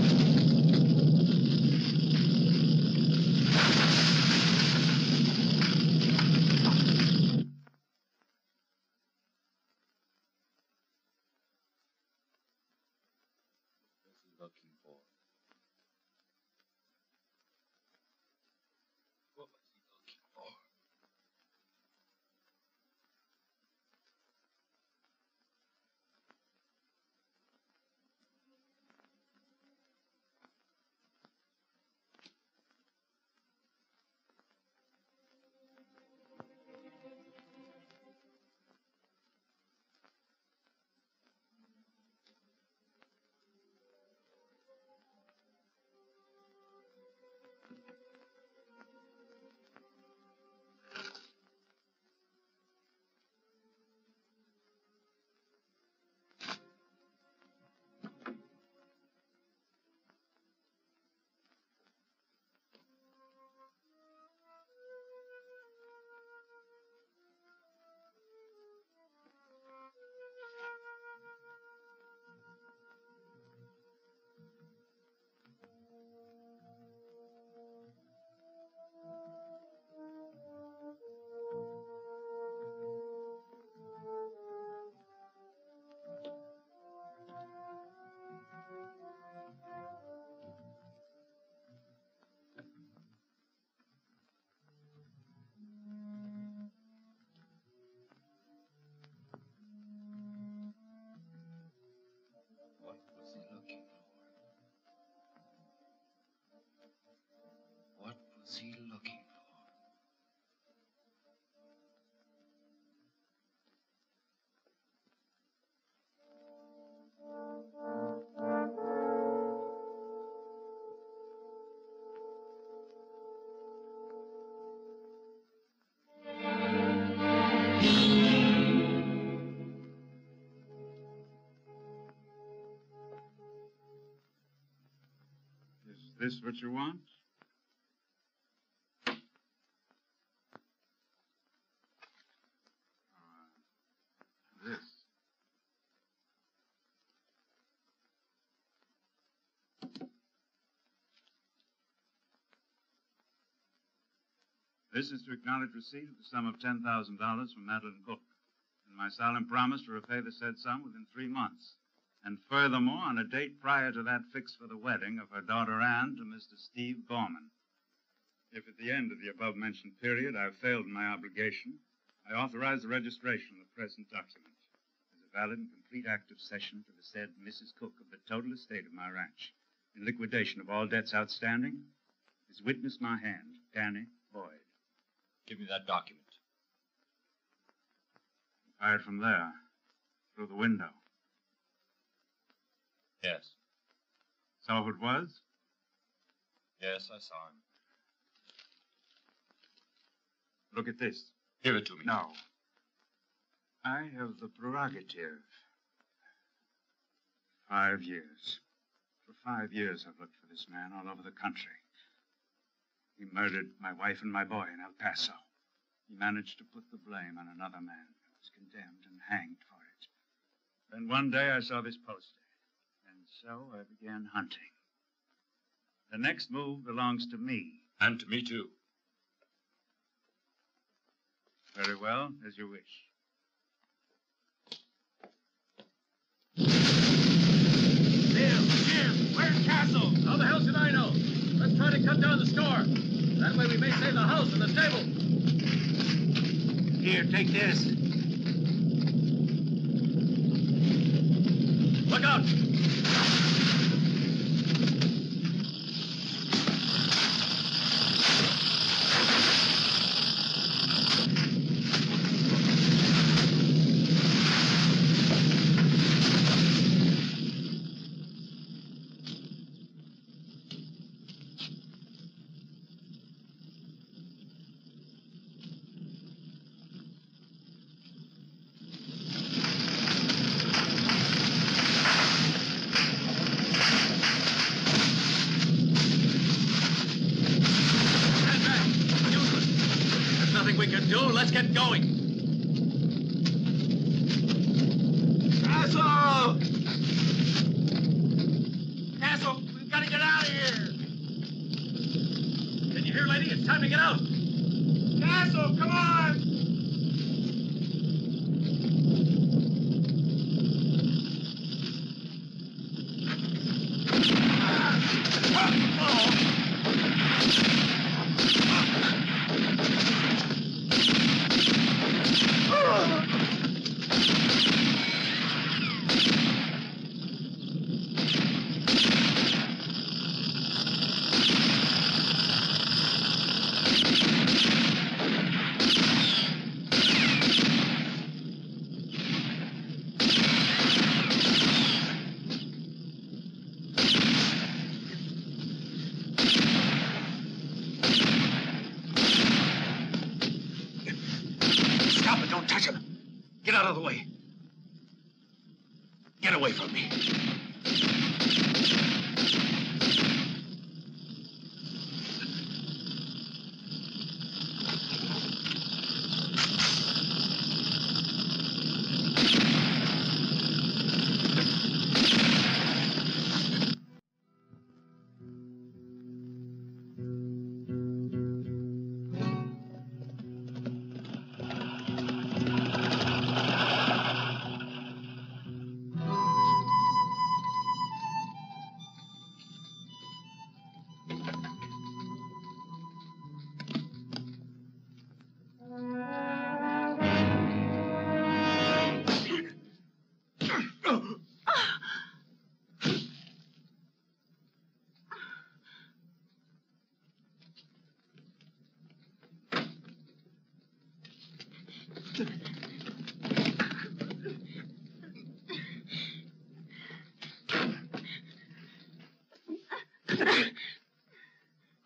What's he looking? Is this what you want? Uh, this. This is to acknowledge receipt of the sum of $10,000 from Madeline Cook, and my solemn promise to repay the said sum within three months. And furthermore, on a date prior to that fixed for the wedding of her daughter Anne to Mr. Steve Gorman. If at the end of the above mentioned period I have failed in my obligation, I authorize the registration of the present document as a valid and complete act of cession to the said Mrs. Cook of the total estate of my ranch, in liquidation of all debts outstanding, is witness my hand, Danny Boyd. Give me that document. Fired from there, through the window. Yes. Saw who it was? Yes, I saw him. Look at this. Give it to me. No. I have the prerogative. Five years. For five years I've looked for this man all over the country. He murdered my wife and my boy in El Paso. He managed to put the blame on another man who was condemned and hanged for it. Then one day I saw this poster, and so I began hunting. The next move belongs to me. And to me, too. Very well, as you wish. Bill, Jim, where's Castle? How the hell should I know? Let's try to cut down the store. That way we may save the house and the stable. Here, take this. Look out!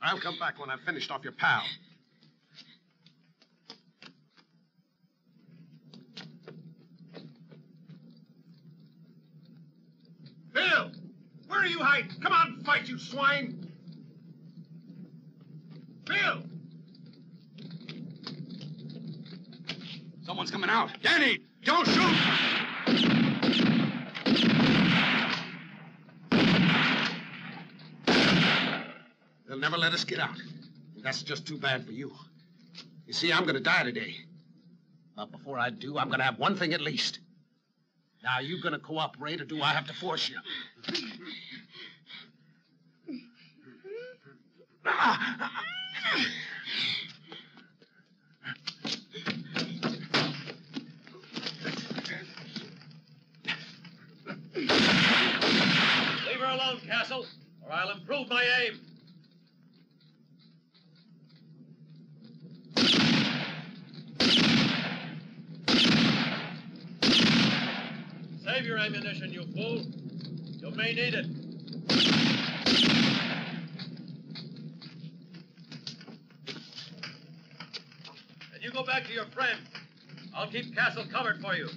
I'll come back when I've finished off your pal. Bill! Where are you hiding? Come on, fight, you swine! Bill! Someone's coming out. Danny, don't shoot! They'll never let us get out. That's just too bad for you. You see, I'm gonna die today. But before I do, I'm gonna have one thing at least. Now, are you gonna cooperate, or do I have to force you? Leave her alone, Castle, or I'll improve my aim. Save your ammunition, you fool. You may need it. And you go back to your friend. I'll keep Castle covered for you.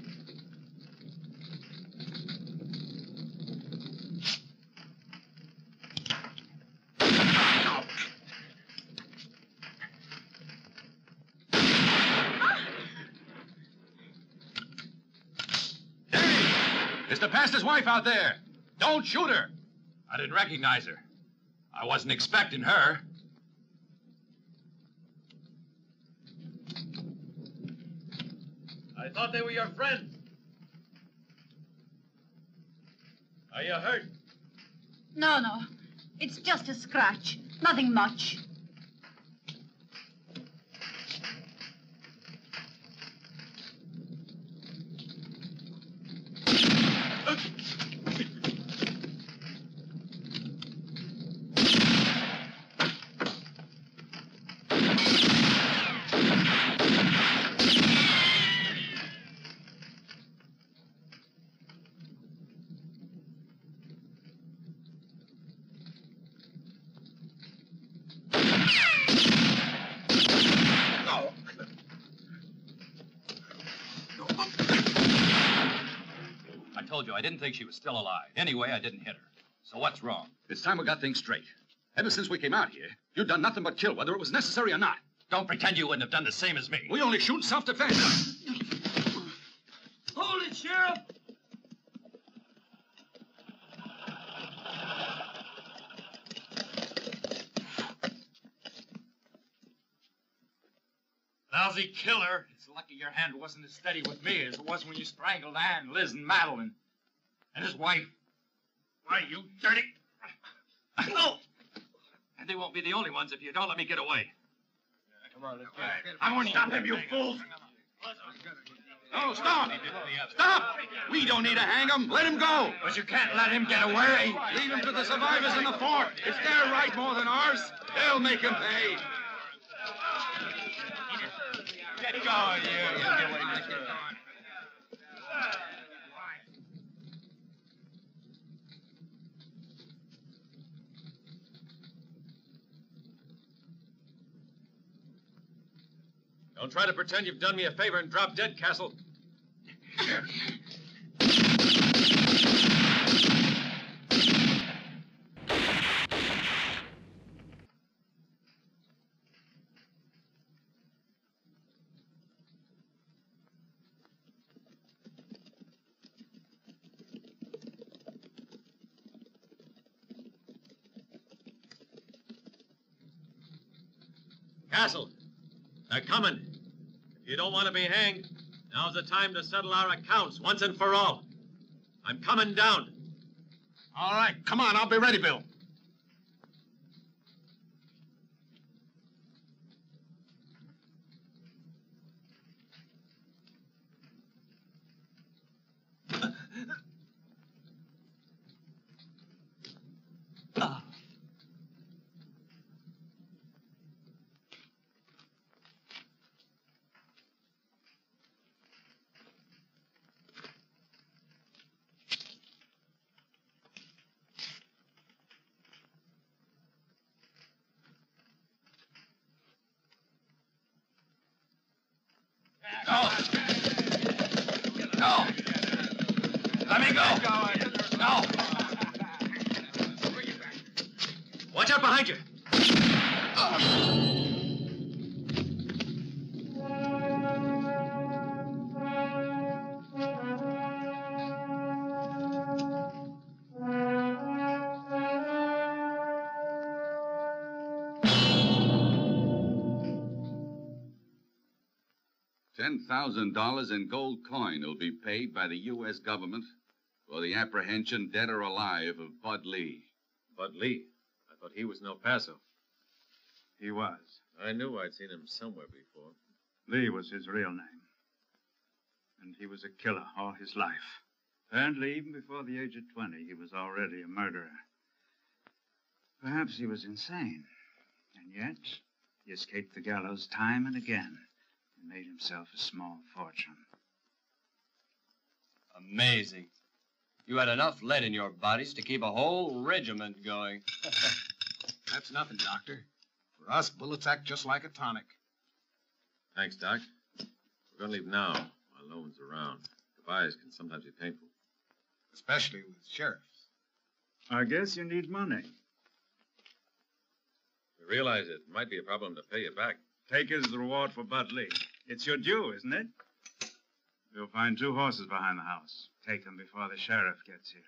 It's the pastor's wife out there. Don't shoot her. I didn't recognize her. I wasn't expecting her. I thought they were your friends. Are you hurt? No, no. It's just a scratch. Nothing much. I told you I didn't think she was still alive. Anyway, I didn't hit her. So what's wrong? It's time we got things straight. Ever since we came out here, you've done nothing but kill, whether it was necessary or not. Don't pretend you wouldn't have done the same as me. We only shoot in self-defense. Hold it, Sheriff! Lousy killer. It's lucky your hand wasn't as steady with me as it was when you strangled Ann, Liz, and Madeline. And his wife. Why, you dirty. No! Oh! And they won't be the only ones if you don't let me get away. Come on, let's get I won't stop him, you fools. No, stop! Stop! We don't need to hang him. Let him go. But you can't let him get away. Leave him to the survivors in the fort. It's their right more than ours. They'll make him pay. Get going, you. Don't try to pretend you've done me a favor and drop dead, Castle. Castle, they're coming. If you don't want to be hanged, now's the time to settle our accounts once and for all. I'm coming down. All right, come on, I'll be ready, Bill. $10,000 in gold coin will be paid by the U.S. government for the apprehension, dead or alive, of Bud Lee. Bud Lee. I thought he was in El Paso. He was. I knew I'd seen him somewhere before. Lee was his real name. And he was a killer all his life. Apparently, even before the age of 20, he was already a murderer. Perhaps he was insane. And yet, he escaped the gallows time and again and made himself a small fortune. Amazing. You had enough lead in your bodies to keep a whole regiment going. That's nothing, Doctor. For us, bullets act just like a tonic. Thanks, Doc. We're going to leave now while no one's around. Goodbyes can sometimes be painful. Especially with sheriffs. I guess you need money. We realize it might be a problem to pay you back. Take it as reward for Bud Lee. It's your due, isn't it? You'll find two horses behind the house. Take them before the sheriff gets here.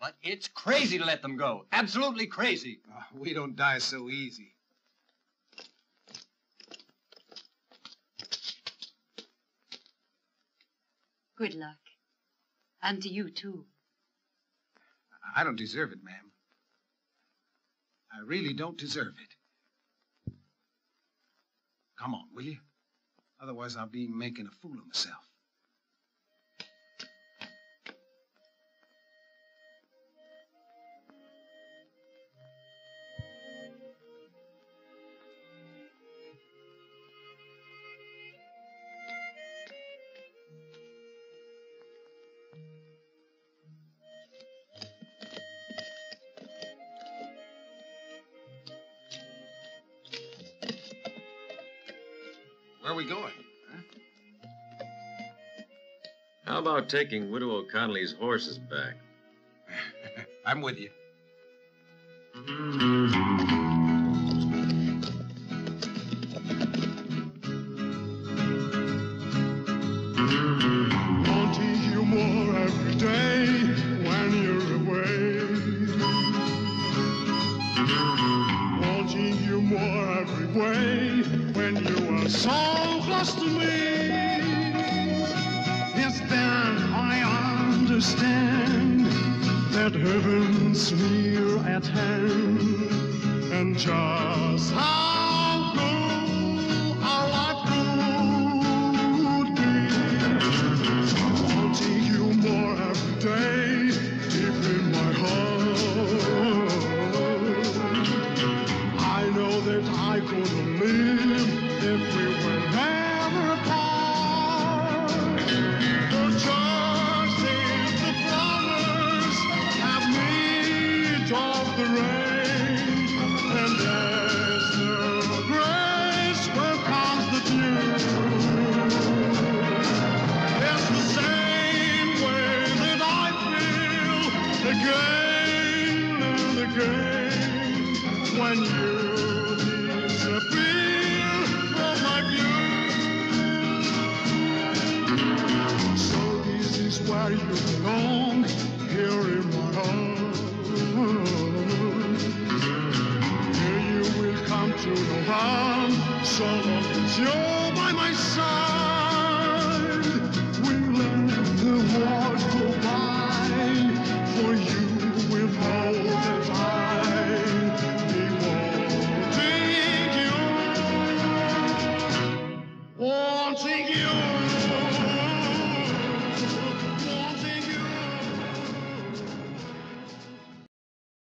But it's crazy to let them go. Absolutely crazy. Oh, we don't die so easy. Good luck. And to you, too. I don't deserve it, ma'am. I really don't deserve it. Come on, will you? Otherwise, I'll be making a fool of myself. Taking Widow O'Connelly's horses back? I'm with you.